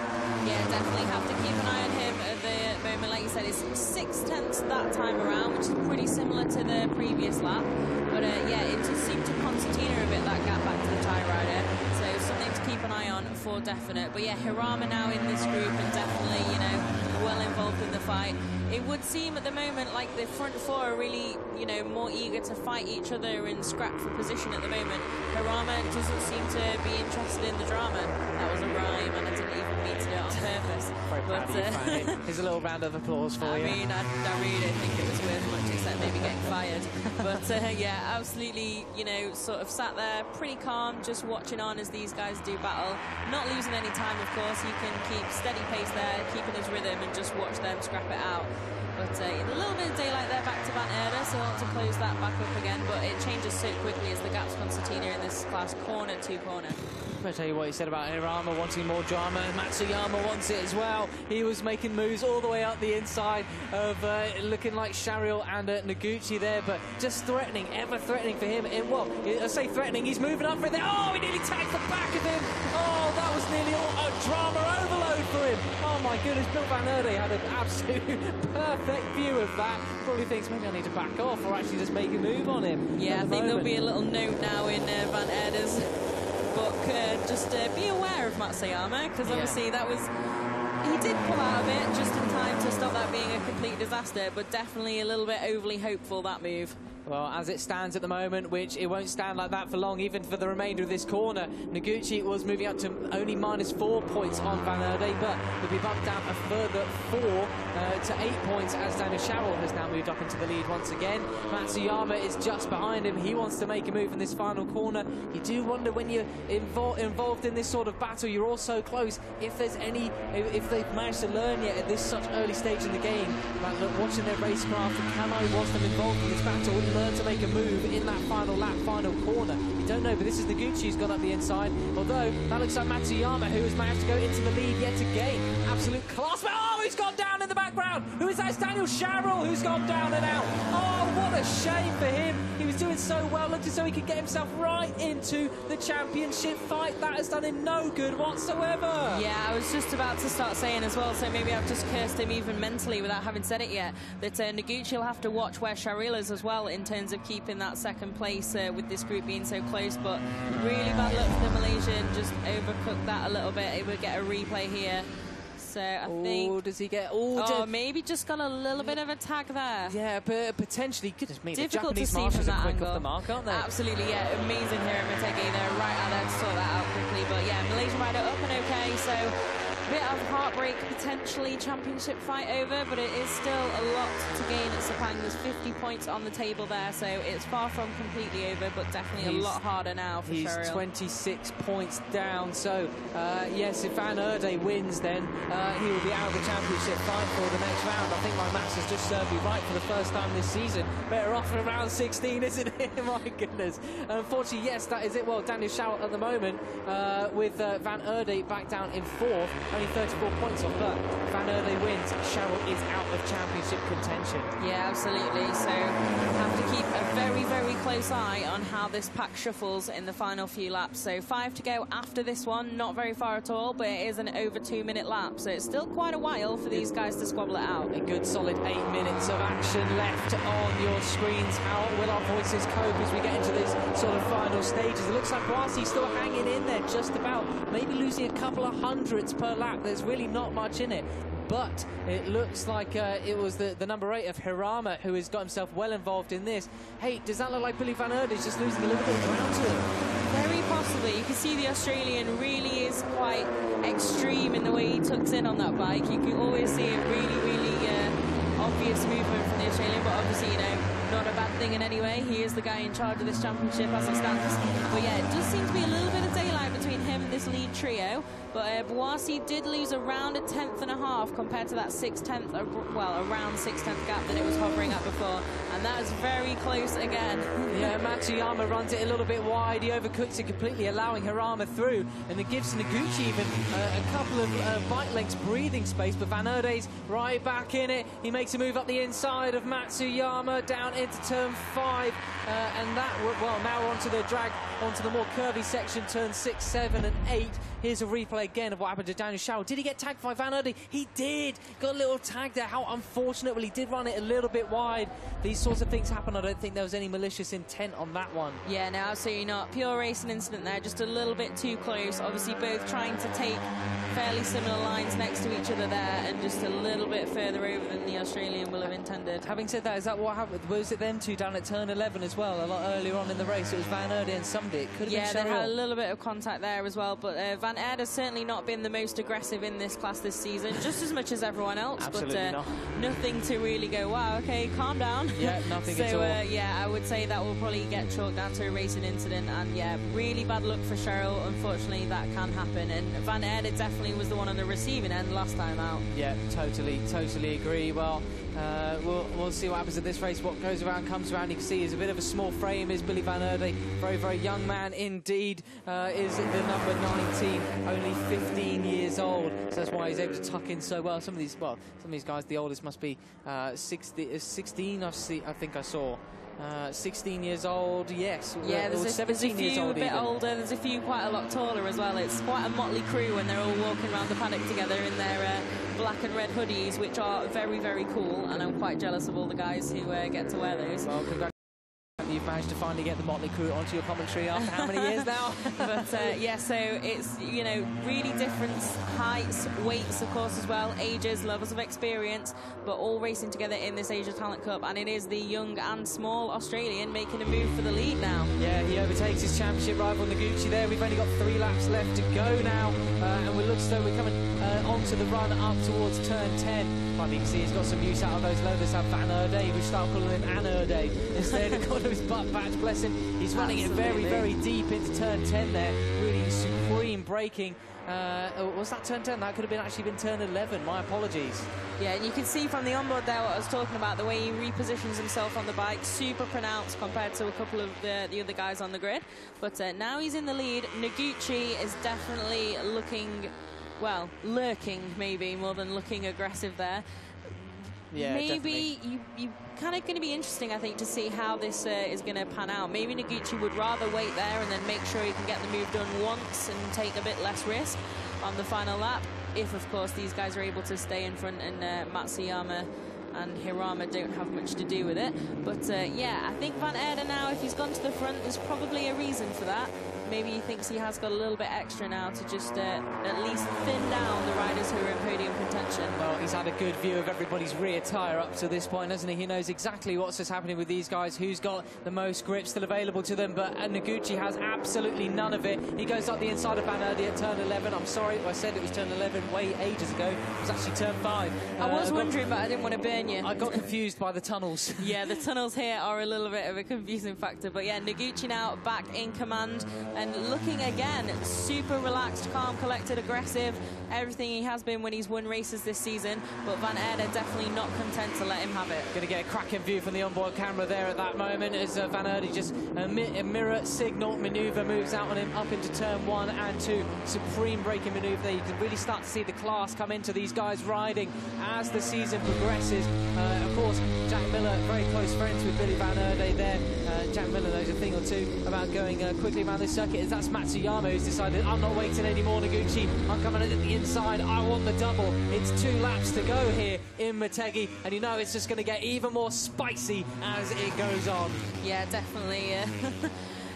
[SPEAKER 2] Yeah, definitely have to keep an eye on him at the moment. Like you said, it's six tenths that time around, which is pretty similar to the previous lap. But uh, yeah, definite. But yeah, Hirama now in this group and definitely, you know, well involved in the fight. It would seem at the moment like the front four are really, you know, more eager to fight each other and scrap for position at the moment. Hirama doesn't seem to be interested in the drama. That was a rhyme, purpose.
[SPEAKER 1] Very
[SPEAKER 2] but,
[SPEAKER 1] you, Here's a little round of applause for (laughs)
[SPEAKER 2] I
[SPEAKER 1] you.
[SPEAKER 2] mean, I, I really think it was worth much except maybe getting (laughs) fired. but uh, yeah, absolutely, you know, sort of sat there pretty calm, just watching on as these guys do battle. Not losing any time, of course. He can keep steady pace there, keeping his rhythm, and just watch them scrap it out. But uh, a little bit of daylight there back to Van Eerde, so I want to close that back up again. But it changes so quickly as the gap's concertina in this class corner to corner.
[SPEAKER 1] I'll tell you what he said about Hirama wanting more drama. Matsuyama wants it as well. He was making moves all the way up the inside of uh, looking like Sharil and uh, Noguchi there, but just threatening, ever threatening for him. And well, I say threatening, he's moving up for it there. Oh, he nearly tagged the back of him. Oh, that was nearly all, a drama overload for him. Oh my goodness, Bill Van Eerde had an absolute (laughs) perfect view of that. Probably thinks maybe I need to back off or actually just make a move on him.
[SPEAKER 2] Yeah, I think there'll be a little note now in uh, Van Eerde's book. Uh, just uh, be aware of Matsuyama, because
[SPEAKER 1] Yeah.
[SPEAKER 2] obviously that was. He did pull out of it just in time to stop that being a complete disaster, but definitely a little bit overly hopeful that move.
[SPEAKER 1] Well, as it stands at the moment, which it won't stand like that for long, even for the remainder of this corner, Noguchi was moving up to only minus four points on Van Eerde, but will be bumped down a further four uh, to eight points as Daniel Sharil has now moved up into the lead once again. Matsuyama is just behind him. He wants to make a move in this final corner. You do wonder when you're invol- involved in this sort of battle, you're all so close, if there's any, if they've managed to learn yet at this such early stage in the game, like look, watching their racecraft and can I, whilst them involved in this battle, learn to make a move in that final lap, final corner. You don't know, but this is Noguchi who's gone up the inside. Although that looks like Matsuyama who has managed to go into the lead yet again. Absolute class. Oh, he's gone down background? Who is that? It's Daniel Sharil who's gone down and out. Oh, what a shame for him. He was doing so well, looked as though he could get himself right into the championship fight. That has done him no good whatsoever.
[SPEAKER 2] Yeah, I was just about to start saying as well, so maybe I've just cursed him even mentally without having said it yet, that uh, Noguchi will have to watch where Sharil is as well in terms of keeping that second place uh, with this group being so close. But really bad luck for the Malaysian, just overcooked that a little bit. It would get a replay here. So I
[SPEAKER 1] Oh,
[SPEAKER 2] think.
[SPEAKER 1] does he get? Oh,
[SPEAKER 2] Oh, maybe just got a little bit of a tag there.
[SPEAKER 1] yeah, but potentially. Goodness me,
[SPEAKER 2] Difficult
[SPEAKER 1] the Japanese marshals
[SPEAKER 2] from
[SPEAKER 1] are
[SPEAKER 2] that
[SPEAKER 1] quick
[SPEAKER 2] angle.
[SPEAKER 1] off the mark, aren't they?
[SPEAKER 2] Absolutely, yeah. Amazing here at Motegi. They're right out there to sort that out quickly. But yeah, Malaysian rider up and okay. So bit of heartbreak potentially championship fight over, but it is still a lot to gain at Sepang. There's 50 points on the table there, so it's far from completely over, but definitely
[SPEAKER 1] He's-
[SPEAKER 2] a lot harder now for
[SPEAKER 1] He's
[SPEAKER 2] Sharil.
[SPEAKER 1] 26 points down. So, uh, yes, if Van Eerde wins, then uh, he will be out of the championship fight for the next round. I think my maths has just served me right for the first time this season. Better off in round 16, (laughs) isn't it? (laughs) my goodness. Unfortunately, yes, that is it. Well, Daniel Sharil at the moment uh, with uh, Van Eerde back down in fourth, only 34 points off. But Van Eerde wins. Sharil is out of championship contention.
[SPEAKER 2] Yeah, absolutely. So have to keep a very, very close eye on how this pack shuffles in the final few laps. So five to go after this one, not very far at all, but it is an over two minute lap. So it's still quite a while for these guys to squabble it out.
[SPEAKER 1] A good solid eight minutes of action left on your screens. How will our voices cope as we get into this sort of final stages? It looks like Buasri still hanging in there just about, maybe losing a couple of hundredths per lap. There's really not much in it. But it looks like uh, it was the, the number eight of Hirama who has got himself well involved in this. Hey, does that look like Billy Van Eerde is just losing a little bit of ground to him?
[SPEAKER 2] Very possibly. You can see the Australian really is quite extreme in the way he tucks in on that bike. You can always see a really, really uh, obvious movement from the Australian, but obviously, you know, not a bad thing in any way. He is the guy in charge of this championship as it stands. But yeah, it does seem to be a little bit of daylight between him and this lead trio. But uh, did lose around a tenth and a half compared to that six tenth, uh, well, around six tenth gap that it was hovering at before. And that is very close again.
[SPEAKER 1] Yeah, Matsuyama runs it a little bit wide. He overcooks it completely, allowing Harama through. And it gives Noguchi even uh, a couple of uh, bike lengths breathing space. But Van Eerde's right back in it. He makes a move up the inside of Matsuyama down into turn five. Uh, and that, well, now onto the drag, onto the more curvy section, turn six, seven and eight. Here's a replay again of what happened to Daniel Sharil. Did he get tagged by Van Eerde? He did. Got a little tag there. How unfortunate. Well, he did run it a little bit wide. These sorts of things happen. I don't think there was any malicious intent on that one.
[SPEAKER 2] Yeah, no, absolutely not. Pure racing incident there, just a little bit too close. Obviously, both trying to take fairly similar lines next to each other there and just a little bit further over than the Australian will have intended.
[SPEAKER 1] Having said that, is that what happened? Was it them two down at turn 11 as well? A lot earlier on in the race, it was Van Eerde and somebody. It could have
[SPEAKER 2] yeah,
[SPEAKER 1] been
[SPEAKER 2] they had a little bit of contact there as well, but uh, Van Eerde has certainly not been the most aggressive in this class this season, just as much as everyone else.
[SPEAKER 1] Absolutely
[SPEAKER 2] but uh,
[SPEAKER 1] not.
[SPEAKER 2] nothing to really go, wow, okay, calm down.
[SPEAKER 1] Yeah, nothing (laughs)
[SPEAKER 2] so,
[SPEAKER 1] at all.
[SPEAKER 2] Uh, yeah, I would say that will probably get chalked down to a racing incident, and yeah, really bad luck for Sharil. Unfortunately, that can happen, and Van Eerde definitely was the one on the receiving end last time out.
[SPEAKER 1] Yeah, totally, totally agree. Well, uh, we'll, we'll see what happens at this race. What goes around comes around. You can see he's a bit of a small frame. Is Billy Van Eerde, very, very young man indeed. Uh, is the number 19, only 15 years old. So that's why he's able to tuck in so well. Some of these, well, some of these guys, the oldest must be uh, 60, uh, 16. I see. I think I saw. Uh, 16 years old, yes.
[SPEAKER 2] Yeah,
[SPEAKER 1] or
[SPEAKER 2] there's a,
[SPEAKER 1] 17
[SPEAKER 2] there's a
[SPEAKER 1] years
[SPEAKER 2] few a
[SPEAKER 1] old
[SPEAKER 2] bit
[SPEAKER 1] even.
[SPEAKER 2] older. There's a few quite a lot taller as well. It's quite a motley crew when they're all walking around the paddock together in their uh, black and red hoodies, which are very, very cool. And I'm quite jealous of all the guys who uh, get to wear those.
[SPEAKER 1] Well. You've managed to finally get the Motley Crew onto your commentary after how many years now? (laughs)
[SPEAKER 2] but uh, yeah, so it's you know really different heights, weights, of course, as well, ages, levels of experience, but all racing together in this Asia Talent Cup, and it is the young and small Australian making a move for the lead now.
[SPEAKER 1] Yeah, he overtakes his championship rival Noguchi there. We've only got three laps left to go now, uh, and we look as though we're coming uh, onto the run up towards turn 10. You can see he's got some use out of those leathers. Have Van Eerde, we start calling him An Erde instead. Got his butt patch, bless him. He's running
[SPEAKER 2] Absolutely.
[SPEAKER 1] it very, very deep into turn 10 there. Really supreme braking. Uh, oh, was that turn 10? That could have been actually been turn 11. My apologies.
[SPEAKER 2] Yeah, and you can see from the onboard there what I was talking about, the way he repositions himself on the bike, super pronounced compared to a couple of the, the other guys on the grid. But uh, now he's in the lead. Noguchi is definitely looking, well, lurking maybe more than looking aggressive there.
[SPEAKER 1] Yeah,
[SPEAKER 2] maybe you, you kind of going to be interesting, I think, to see how this uh, is going to pan out. Maybe Noguchi would rather wait there and then make sure he can get the move done once and take a bit less risk on the final lap. If, of course, these guys are able to stay in front and uh, Matsuyama and Hirama don't have much to do with it. But uh, yeah, I think Van Eerde now, if he's gone to the front, there's probably a reason for that. Maybe he thinks he has got a little bit extra now to just uh, at least who are in
[SPEAKER 1] Well, he's had a good view of everybody's rear tyre up to this point, hasn't he? He knows exactly what's just happening with these guys, who's got the most grip still available to them, but Noguchi has absolutely none of it. He goes up the inside of Van Eerde at turn 11. I'm sorry, I said it was turn 11 way ages ago. It was actually turn 5.
[SPEAKER 2] I was
[SPEAKER 1] Uh, got-
[SPEAKER 2] wondering, but I didn't want to burn you.
[SPEAKER 1] I got confused by the tunnels. (laughs)
[SPEAKER 2] yeah, the tunnels here are a little bit of a confusing factor. But yeah, Noguchi now back in command and looking again super relaxed, calm, collected, aggressive. Everything he has been when he's won races this season. But Van Eerde definitely not content to let him have it.
[SPEAKER 1] Going to get a cracking view from the onboard camera there at that moment as uh, Van Eerde just a, mi- a mirror signal maneuver moves out on him up into turn one and two. Supreme braking maneuver there. You can really start to see the class come into these guys riding as the season progresses. Uh, of course, Jack Miller, very close friends with Billy Van Eerde there. Uh, Jack Miller knows a thing or two about going uh, quickly around this circuit. As that's Matsuyama who's decided, I'm not waiting anymore, Noguchi. I'm coming in at the inside. I want the double. It's two laps to go here in Motegi, and you know it's just going to get even more spicy as it goes on.
[SPEAKER 2] Yeah, definitely. (laughs)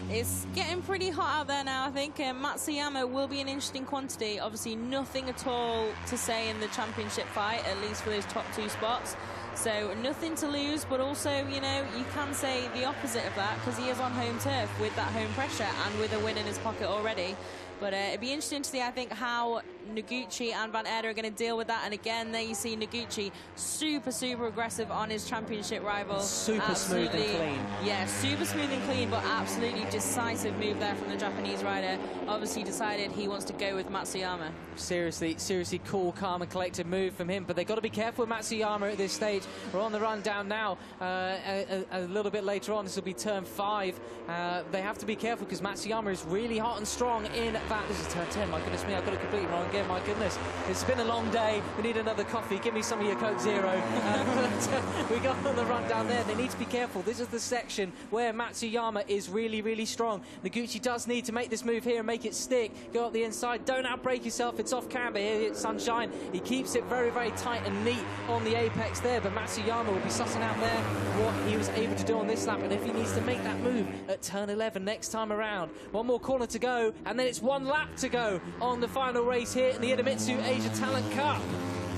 [SPEAKER 2] It's getting pretty hot out there now, I think. Uh, Matsuyama will be an interesting quantity. Obviously, nothing at all to say in the championship fight, at least for those top two spots. So, nothing to lose, but also, you know, you can say the opposite of that because he is on home turf with that home pressure and with a win in his pocket already. But uh, it'd be interesting to see, I think, how Noguchi and Van Eerde are going to deal with that. And again, there you see Noguchi super, super aggressive on his championship rival.
[SPEAKER 1] Super smooth and clean.
[SPEAKER 2] Yeah, super smooth and clean, but absolutely decisive move there from the Japanese rider. Obviously decided he wants to go with Matsuyama.
[SPEAKER 1] Seriously, seriously cool, calm and collected move from him. But they've got to be careful with Matsuyama at this stage. We're on the run down now. Uh, a, a- a little bit later on, this will be turn five. Uh, they have to be careful because Matsuyama is really hot and strong in that. This is turn 10. My goodness me, I've got it completely wrong again. My goodness. It's been a long day. We need another coffee. Give me some of your Coke Zero. (laughs) Uh, but, uh, we got on the run down there. They need to be careful. This is the section where Matsuyama is really, really strong. Noguchi does need to make this move here and make it stick. Go up the inside. Don't outbreak yourself. It's off camber here. It's Sunshine. He keeps it very, very tight and neat on the apex there. But Matsuyama will be sussing out there what he was able to do on this lap. And if he needs to make that move at turn 11 next time around. One more corner to go. And then it's one lap to go on the final race here in the Idemitsu Asia Talent Cup.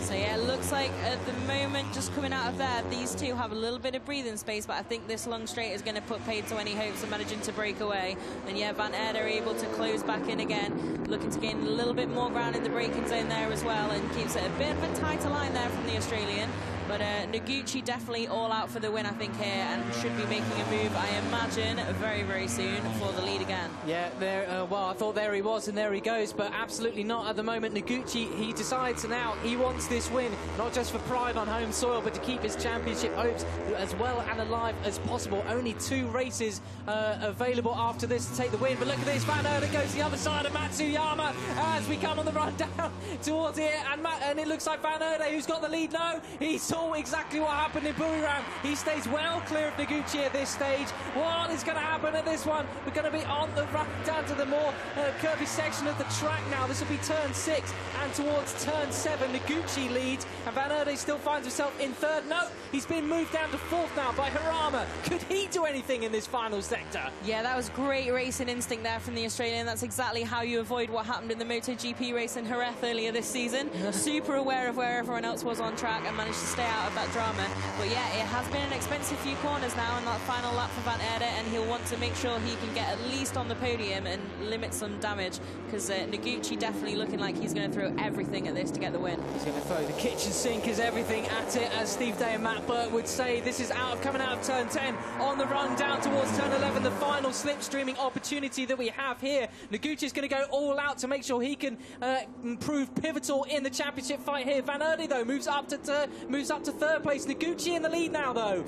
[SPEAKER 2] So yeah, it looks like at the moment, just coming out of there, these two have a little bit of breathing space, but I think this long straight is going to put paid to any hopes of managing to break away. And yeah, Van Eerde able to close back in again, looking to gain a little bit more ground in the braking zone there as well, and keeps it a bit of a tighter line there from the Australian. But uh, Noguchi definitely all out for the win, I think, here, and should be making a move, I imagine, very, very soon for the lead again.
[SPEAKER 1] Yeah, there. Uh, well, I thought there he was, and there he goes, but absolutely not at the moment. Noguchi, he decides now he wants this win, not just for pride on home soil, but to keep his championship hopes as well and alive as possible. Only two races uh, available after this to take the win. But look at this, Van Eerde goes the other side of Matsuyama as we come on the run (laughs) down towards here, and, and it looks like Van Eerde, who's got the lead now, he saw exactly what happened in Buriram. He stays well clear of Noguchi at this stage. What is going to happen at this one? We're going to be on the down to the more uh, curvy section of the track now. This will be turn six and towards turn seven. Noguchi leads and Van Eerde still finds himself in third. No, he's been moved down to fourth now by Harama. Could he do anything in this final sector?
[SPEAKER 2] Yeah, that was great racing instinct there from the Australian. That's exactly how you avoid what happened in the MotoGP race in Jerez earlier this season. Super aware of where everyone else was on track and managed to stay out of that drama. But yeah, it has been an expensive few corners now in that final lap for Van Eerde, and he'll want to make sure he can get at least on the podium and limit some damage because uh, Noguchi definitely looking like he's going to throw everything at this to get the win.
[SPEAKER 1] He's going to throw the kitchen sink as everything at it, as Steve Day and Matt Birt would say. This is out coming out of turn 10 on the run down towards turn 11, the final slipstreaming opportunity that we have here. Noguchi is going to go all out to make sure he can uh, prove pivotal in the championship fight here. Van Eerde though moves up to moves up to third place. Noguchi in the lead now though.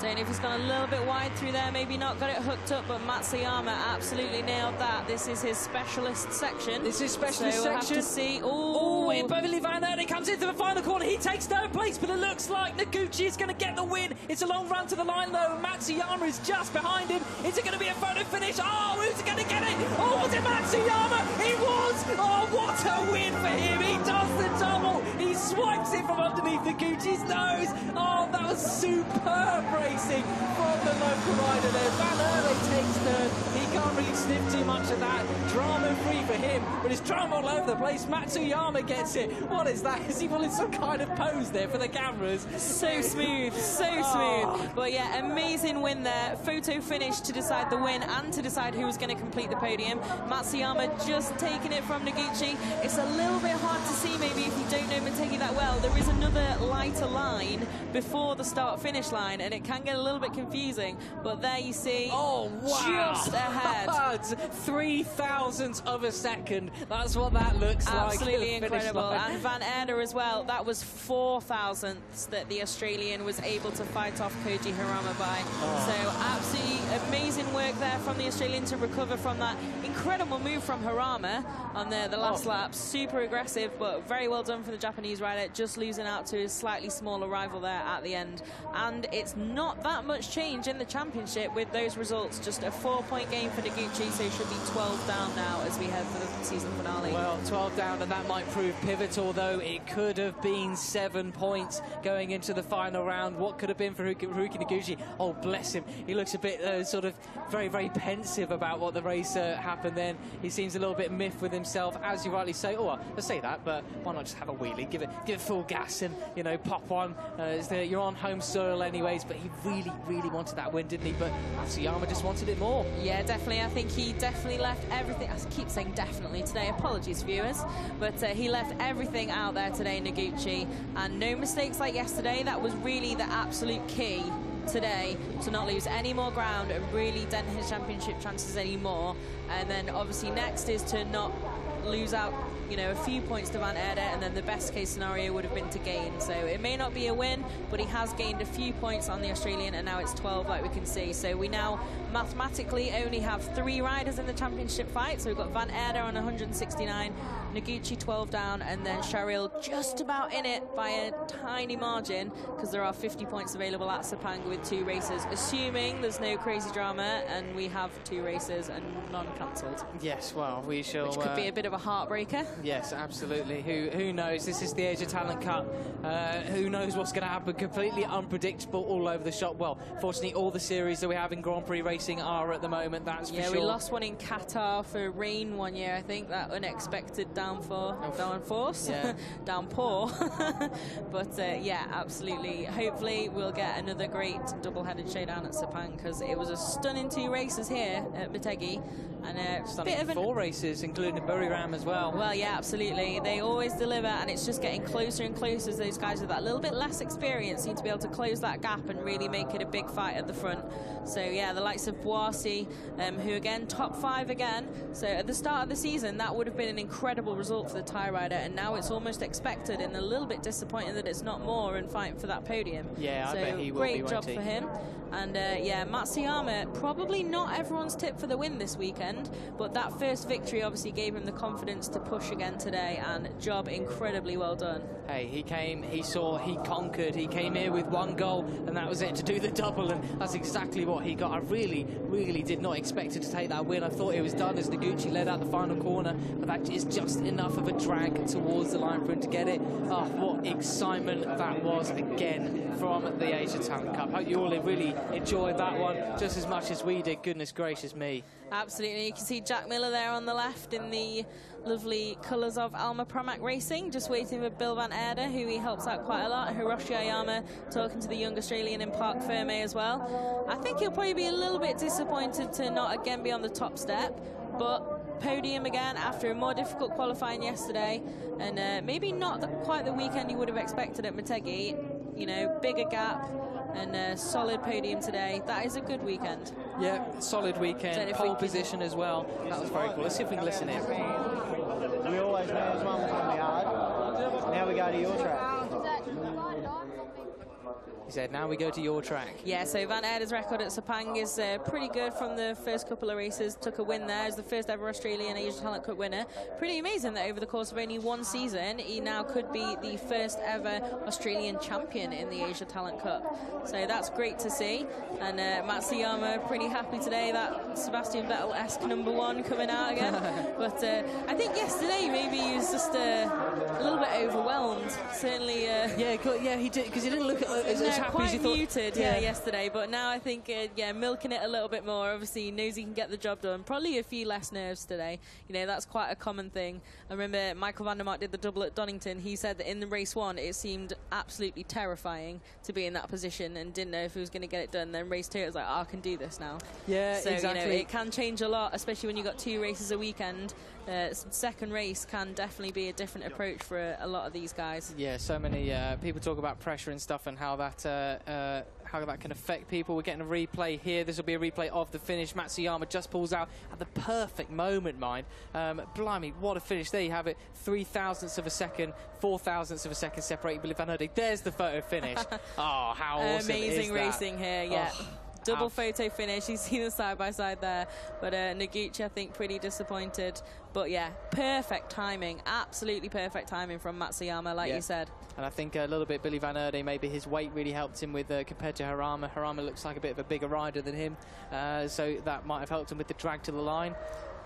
[SPEAKER 2] Don't know if he's gone a little bit wide through there, maybe not got it hooked up, but Matsuyama absolutely nailed that. This is his specialist section.
[SPEAKER 1] This is specialist
[SPEAKER 2] so we'll
[SPEAKER 1] section.
[SPEAKER 2] Have to see.
[SPEAKER 1] Oh, Beverly Van Eerde comes into the final corner. He takes third place, but it looks like Noguchi is going to get the win. It's a long run to the line though. Matsuyama is just behind him. Is it going to be a photo finish? Oh, who's going to get it? Oh, was it Matsuyama? It was. Oh, what a win for him. He does the double. It from underneath Noguchi's nose. Oh, that was superb racing from the local rider there. Van Eerde takes third. He can't really sniff too much of that. Drama free for him, but it's drama all over the place. Matsuyama gets it. What is that? (laughs) Is he pulling some kind of pose there for the cameras?
[SPEAKER 2] So smooth, so
[SPEAKER 1] Oh.
[SPEAKER 2] smooth. But yeah, amazing win there. Photo finish to decide the win and to decide who was going to complete the podium. Matsuyama just taking it from Noguchi. It's a little bit hard to see maybe if you don't know Motegi that well. There is another lighter line before the start finish line and it can get a little bit confusing. But there you see,
[SPEAKER 1] Oh, wow.
[SPEAKER 2] just ahead. (laughs)
[SPEAKER 1] Three thousandths of a second. That's what that looks like.
[SPEAKER 2] Absolutely
[SPEAKER 1] the finish
[SPEAKER 2] incredible. And Van Eerde as well. That was four thousandths that the Australian was able to fight off Koji Harama by.
[SPEAKER 1] Oh.
[SPEAKER 2] So absolutely amazing work there from the Australian to recover from that incredible move from Harama on the, the last
[SPEAKER 1] Oh.
[SPEAKER 2] lap. Super aggressive, but very well done from the Japanese rider. Just losing out to his slightly smaller rival there at the end. And it's not that much change in the championship with those results. Just a four-point game for Noguchi, so should be 12 down now as we head for the season finale.
[SPEAKER 1] Well, 12 down, and that might prove pivotal, though. It could have been seven points going into the final round. What could have been for Haruki Noguchi? Oh, bless him. He looks a bit uh, sort of very, very pensive about what the race uh, happened then. He seems a little bit miffed with himself, as you rightly say. Oh, I say that, but why not just have a wheelie? Give it, give it full gas and, you know, pop one. Uh, the, you're on home soil anyways, but he really, really wanted that win, didn't he? But Matsuyama just wanted it more.
[SPEAKER 2] Yeah, definitely. I think he definitely left everything. I keep saying definitely today. Apologies, viewers. But uh, he left everything out there today, Noguchi. And no mistakes like yesterday. That was really the absolute key today to not lose any more ground and really dent his championship chances anymore. And then obviously next is to not lose out you know, a few points to Van Eerde, and then the best case scenario would have been to gain. So it may not be a win, but he has gained a few points on the Australian, and now it's 12, like we can see. So we now mathematically only have three riders in the championship fight. So we've got Van Eerde on 169, Noguchi 12 down, and then Sharil just about in it by a tiny margin because there are 50 points available at Sepang with two races, assuming there's no crazy drama and we have two races and none cancelled.
[SPEAKER 1] Yes, well, we shall.
[SPEAKER 2] Which could
[SPEAKER 1] uh,
[SPEAKER 2] be a bit of a heartbreaker.
[SPEAKER 1] Yes, absolutely. Who who knows? This is the Asia Talent Cup. Uh, who knows what's going to happen? Completely unpredictable all over the shop. Well, fortunately, all the series that we have in Grand Prix racing are at the moment. That's for
[SPEAKER 2] yeah, we lost one in Qatar for rain one year. I think that unexpected downfall, downforce,
[SPEAKER 1] Yeah. (laughs)
[SPEAKER 2] downpour. (laughs) but uh, yeah, absolutely. Hopefully, we'll get another great double-headed showdown at Sepang because it was a stunning two races here at Motegi, and a
[SPEAKER 1] Stunning
[SPEAKER 2] bit of an
[SPEAKER 1] four races, including the Buriram as well.
[SPEAKER 2] well, yeah, absolutely. They always deliver, and it's just getting closer and closer as those guys with that little bit less experience seem to be able to close that gap and really make it a big fight at the front. So, yeah, the likes of Buasri, um, who again, top five again. So, at the start of the season, that would have been an incredible result for the tie rider, and now it's almost expected and a little bit disappointing that it's not more and fighting for that podium.
[SPEAKER 1] Yeah, I
[SPEAKER 2] so,
[SPEAKER 1] bet he will
[SPEAKER 2] great
[SPEAKER 1] be,
[SPEAKER 2] job for him. And uh, yeah, Matsuyama, probably not everyone's tip for the win this weekend, but that first victory obviously gave him the confidence to push again today, and job incredibly well done.
[SPEAKER 1] Hey, he came, he saw, he conquered. He came here with one goal, and that was it to do the double, and that's exactly what he got. I really, really did not expect it to take that win. I thought it was done as Noguchi led out the final corner, but that is just enough of a drag towards the line for him to get it. Oh, what excitement that was again from the Asia Talent Cup. Hope you all really enjoyed that one just as much as we did. Goodness gracious me.
[SPEAKER 2] Absolutely. You can see Jack Miller there on the left in the lovely colours of Alma Pramac Racing, just waiting for Bill Van Eerde, who he helps out quite a lot. Hiroshi Aoyama talking to the young Australian in Parc Fermé as well. I think he'll probably be a little bit disappointed to not again be on the top step, but podium again after a more difficult qualifying yesterday, and uh, maybe not the, quite the weekend you would have expected at Motegi. You know, bigger gap and a solid podium today. That is a good weekend.
[SPEAKER 1] Yeah, solid weekend,
[SPEAKER 2] know
[SPEAKER 1] pole
[SPEAKER 2] we can-
[SPEAKER 1] position as well. That was very cool. Let's see if we can listen in.
[SPEAKER 3] We always manage one from the yard. Now we go to your track.
[SPEAKER 4] Is that divided off?
[SPEAKER 1] He said, now we go to your track.
[SPEAKER 2] Yeah, so Van Eerde's record at Sepang is uh, pretty good from the first couple of races. Took a win there as the first ever Australian Asia Talent Cup winner. Pretty amazing that over the course of only one season, he now could be the first ever Australian champion in the Asia Talent Cup. So that's great to see. And uh, Matsuyama pretty happy today that Sebastian Vettel-esque number one coming out again. (laughs) but uh, I think yesterday maybe he was just uh, a little bit overwhelmed. Certainly. Uh,
[SPEAKER 1] Yeah, yeah, he did because he didn't look
[SPEAKER 2] no,
[SPEAKER 1] as happy
[SPEAKER 2] quite
[SPEAKER 1] as you thought.
[SPEAKER 2] muted, yeah. yesterday. But now I think, uh, yeah, milking it a little bit more. Obviously, he knows he can get the job done. Probably a few less nerves today. You know, that's quite a common thing. I remember Michael van der Mark did the double at Donington. He said that in the race one, it seemed absolutely terrifying to be in that position and didn't know if he was going to get it done. Then race two, it was like, oh, I can do this now.
[SPEAKER 1] Yeah,
[SPEAKER 2] so you know,
[SPEAKER 1] exactly.
[SPEAKER 2] it can change a lot, especially when you've got two races a weekend. Uh, second race can definitely be a different approach for a, a lot of these guys.
[SPEAKER 1] Yeah, so many uh, people talk about pressure and stuff and how that uh, uh, how that can affect people. We're getting a replay here. This will be a replay of the finish. Matsuyama just pulls out at the perfect moment, mind. Um, blimey, what a finish! There you have it. Three thousandths of a second, four thousandths of a second separating Billy Van. There's the photo finish. (laughs) oh, how awesome
[SPEAKER 2] Amazing racing here, yeah.
[SPEAKER 1] Oh,
[SPEAKER 2] Double photo finish. You see them side by side there. But uh, Noguchi, I think, pretty disappointed. But yeah, perfect timing. Absolutely perfect timing from Matsuyama, like
[SPEAKER 1] Yeah.
[SPEAKER 2] you said.
[SPEAKER 1] And I think a little bit Billy Van Eerde, maybe his weight really helped him with uh, compared to Harama. Harama looks like a bit of a bigger rider than him, uh, so that might have helped him with the drag to the line.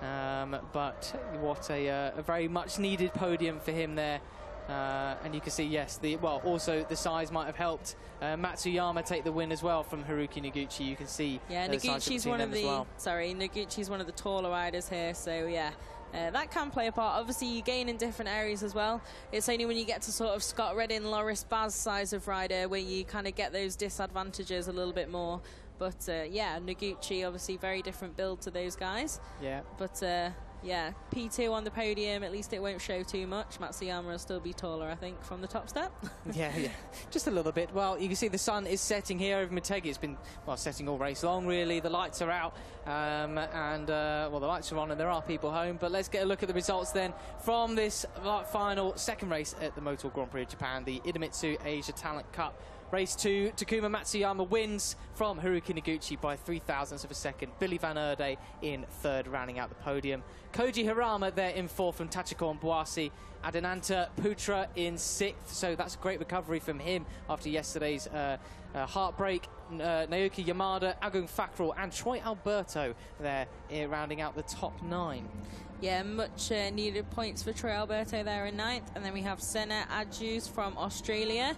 [SPEAKER 1] Um, but what a, uh, a very much needed podium for him there. Uh, and you can see, yes, the well, also the size might have helped uh, Matsuyama take the win as well from Haruki Noguchi. You can see
[SPEAKER 2] Yeah,
[SPEAKER 1] uh,
[SPEAKER 2] Noguchi's one of the
[SPEAKER 1] well.
[SPEAKER 2] sorry, Noguchi's one of the taller riders here. So yeah. Uh, that can play a part. Obviously, you gain in different areas as well. It's only when you get to sort of Scott Redding, Loris Baz size of rider where you kind of get those disadvantages a little bit more. But uh, yeah, Noguchi obviously very different build to those guys.
[SPEAKER 1] Yeah.
[SPEAKER 2] But uh, Yeah, P2 on the podium. At least it won't show too much. Matsuyama will still be taller, I think, from the top step. (laughs)
[SPEAKER 1] yeah, yeah, just a little bit. Well, you can see the sun is setting here over Motegi. It's been, well, setting all race long, really. The lights are out, um, and, uh, well, the lights are on, and there are people home. But let's get a look at the results then from this final second race at the Motul Grand Prix of Japan, the Idemitsu Asia Talent Cup. Race two, Takuma Matsuyama wins from Haruki Noguchi by three thousandths of a second. Billy Van Eerde in third, rounding out the podium. Koji Hirama there in fourth from Tachiko Buasri. Adenanta Putra in sixth, so that's a great recovery from him after yesterday's uh, uh, heartbreak. Uh, Naoki Yamada, Agung Fachrul, and Troy Alberto there uh, rounding out the top nine.
[SPEAKER 2] Yeah, much uh, needed points for Troy Alberto there in ninth. And then we have Senna Agius from Australia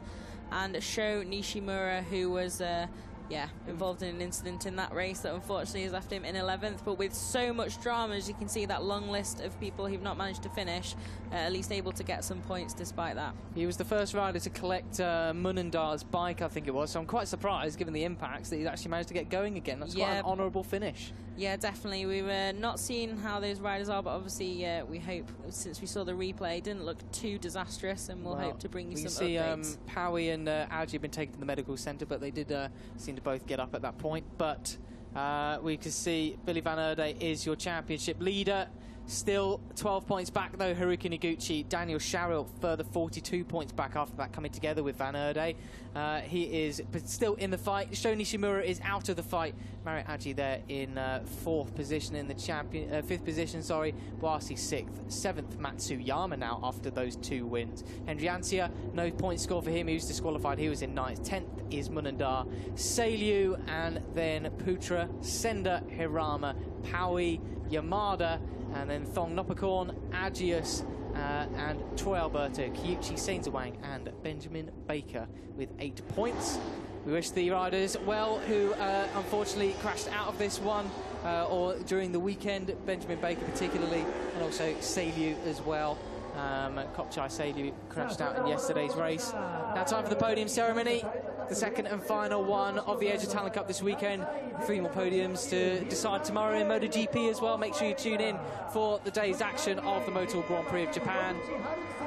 [SPEAKER 2] and Sho Nishimura, who was uh, yeah, involved in an incident in that race that unfortunately has left him in 11th. But with so much drama, as you can see, that long list of people who've not managed to finish, uh, at least able to get some points despite that.
[SPEAKER 1] He was the first rider to collect uh, Munendar's bike, I think it was. So I'm quite surprised, given the impacts, that he's actually managed to get going again. That's yeah. quite an honourable finish.
[SPEAKER 2] Yeah, definitely. We were not seeing how those riders are, but obviously uh, we hope, since we saw the replay, it didn't look too disastrous, and we'll, well hope to bring you some
[SPEAKER 1] see,
[SPEAKER 2] updates.
[SPEAKER 1] Um, Powie and uh, Algie have been taken to the medical centre, but they did uh, seem to both get up at that point. But uh, we can see Billy Van Eerde is your championship leader. Still 12 points back though, Haruki Noguchi. Daniel Sharil further 42 points back after that coming together with Van Eerde. Uh, he is still in the fight. Sho Nishimura is out of the fight. Mario Aji there in uh, fourth position in the champion, uh, fifth position, sorry. Buasri sixth. Seventh, Matsuyama now after those two wins. Hendriansya, no point score for him. He was disqualified. He was in ninth. Tenth is Munandar. Seilyu and then Putra, Senda, Hirama, Powie, Yamada, and then Thong Nopakorn, Agius, uh, and Troy Alberto, Kyuchi Senzawang, and Benjamin Baker with eight points. We wish the riders well who uh, unfortunately crashed out of this one uh, or during the weekend, Benjamin Baker particularly, and also Seilyu as well. Um, Kopchai Seilyu crashed out in yesterday's race. Now time for the podium ceremony, the second and final one of the Asia Talent Cup this weekend. Three more podiums to decide tomorrow in MotoGP as well. Make sure you tune in for the day's action of the Motul Grand Prix of Japan.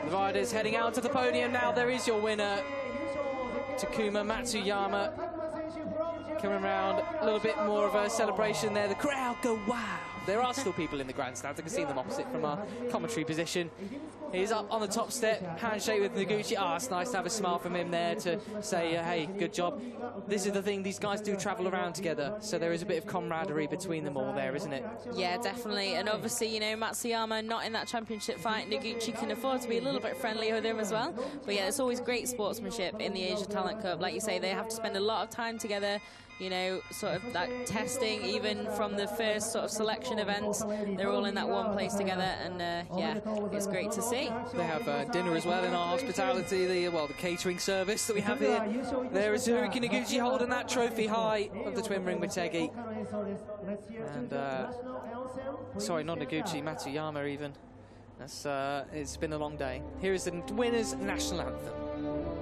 [SPEAKER 1] The riders heading out to the podium now. There is your winner, Takuma Matsuyama. Coming around, a little bit more of a celebration there. The crowd go wow. There are still people in the grandstand. I can see them opposite from our commentary position. He's up on the top step, handshake with Noguchi. Ah, oh, it's nice to have a smile from him there to say, uh, hey, good job. This is the thing, these guys do travel around together, so there is a bit of camaraderie between them all there, isn't it?
[SPEAKER 2] Yeah, definitely. And obviously, you know, Matsuyama not in that championship fight. Noguchi can afford to be a little bit friendly with him as well. But yeah, it's always great sportsmanship in the Asia Talent Cup. Like you say, they have to spend a lot of time together you know, sort of that testing, even from the first sort of selection events. They're all in that one place together, and uh, yeah, it's great to see.
[SPEAKER 1] They have uh, dinner as well in our hospitality, the well, the catering service that we have here. There is Haruki Noguchi holding that trophy high of the twin ring Motegi. And, uh, sorry, not Noguchi, Matsuyama even. That's, uh, it's been a long day. Here is the winner's national anthem.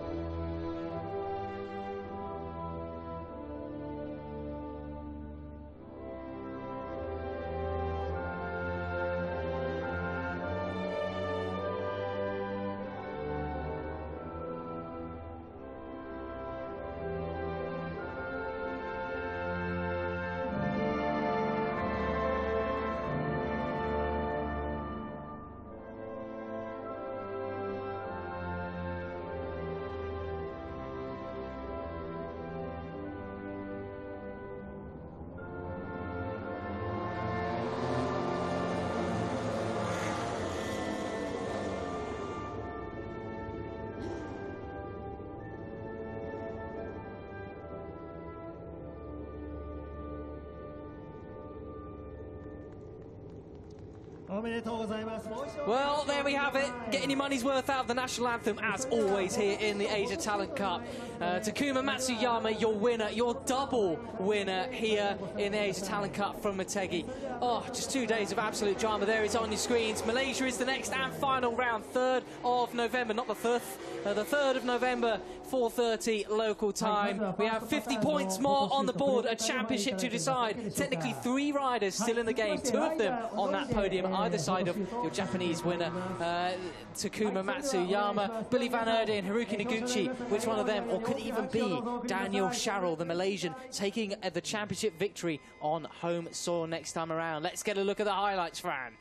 [SPEAKER 1] Well, there we have it. Getting your money's worth out of the national anthem, as always, here in the Asia Talent Cup. Uh, Takuma Matsuyama, your winner, your double winner here in the Asia Talent Cup from Motegi. Oh, just two days of absolute drama. There it's on your screens. Malaysia is the next and final round, 3rd of November, not the 5th, uh, the 3rd of November, 4.30 local time. We have 50 points more on the board, a championship to decide. Technically, three riders still in the game, two of them on that podium either side of your Japanese winner, uh, Takuma Matsuyama, Billy Van Eerde and Haruki Noguchi. Which one of them, or could even be Daniel Sharil, the Malaysian, taking uh, the championship victory on home soil next time around? Let's get a look at the highlights, Fran.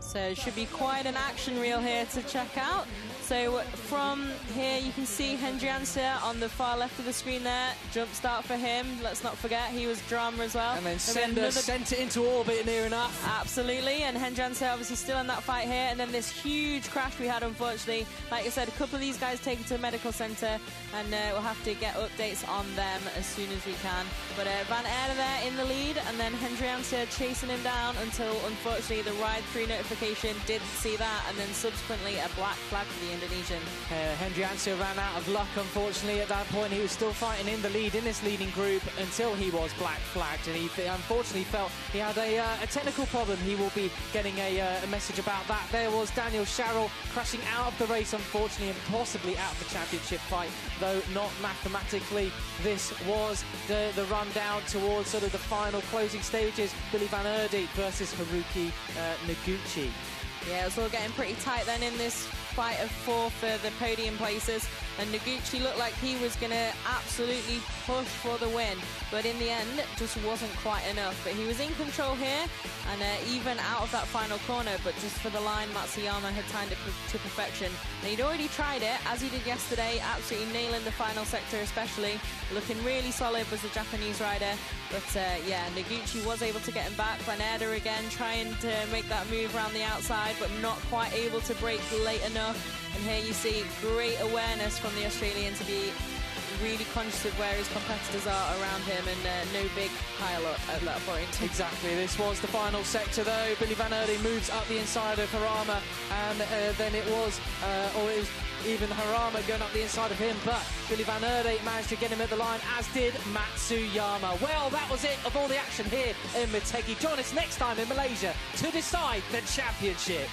[SPEAKER 2] So it should be quite an action reel here to check out. So from here you can see Hendriansya on the far left of the screen there. Jump start for him. Let's not forget he was drama as well.
[SPEAKER 1] And then Sender sent it into orbit near enough.
[SPEAKER 2] Absolutely. And Hendriansya obviously still in that fight here. And then this huge crash we had unfortunately. Like I said, a couple of these guys taken to the medical centre and uh, we'll have to get updates on them as soon as we can. But uh, Van Eerde there in the lead and then Hendriansya chasing him down until unfortunately the ride through notification did see that and then subsequently a black flag for the Indonesian.
[SPEAKER 1] Uh, Hendriansya ran out of luck, unfortunately. At that point, he was still fighting in the lead in this leading group until he was black flagged, and he unfortunately felt he had a, uh, a technical problem. He will be getting a, uh, a, message about that. There was Daniel Sharil crashing out of the race, unfortunately, and possibly out of the championship fight, though not mathematically. This was the, the run down towards sort of the final closing stages. Billy Van Eerde versus Haruki uh, Noguchi.
[SPEAKER 2] Yeah, it's all getting pretty tight then in this fight of four for the podium places and Noguchi looked like he was going to absolutely push for the win. But in the end just wasn't quite enough. But he was in control here and uh, even out of that final corner. But just for the line Matsuyama had timed it to perfection. And he'd already tried it as he did yesterday absolutely nailing the final sector especially. Looking really solid was the Japanese rider. But uh, yeah Noguchi was able to get him back. Van Eerde again trying to make that move around the outside but not quite able to break late enough. And here you see great awareness from the Australian to be really conscious of where his competitors are around him and uh, no big pile up at that point.
[SPEAKER 1] Exactly. This was the final sector though. Billy Van Eerde moves up the inside of Harama and uh, then it was, uh, or it was even Harama going up the inside of him, but Billy Van Eerde managed to get him at the line, as did Matsuyama. Well, that was it of all the action here in Motegi. Join us next time in Malaysia to decide the championship.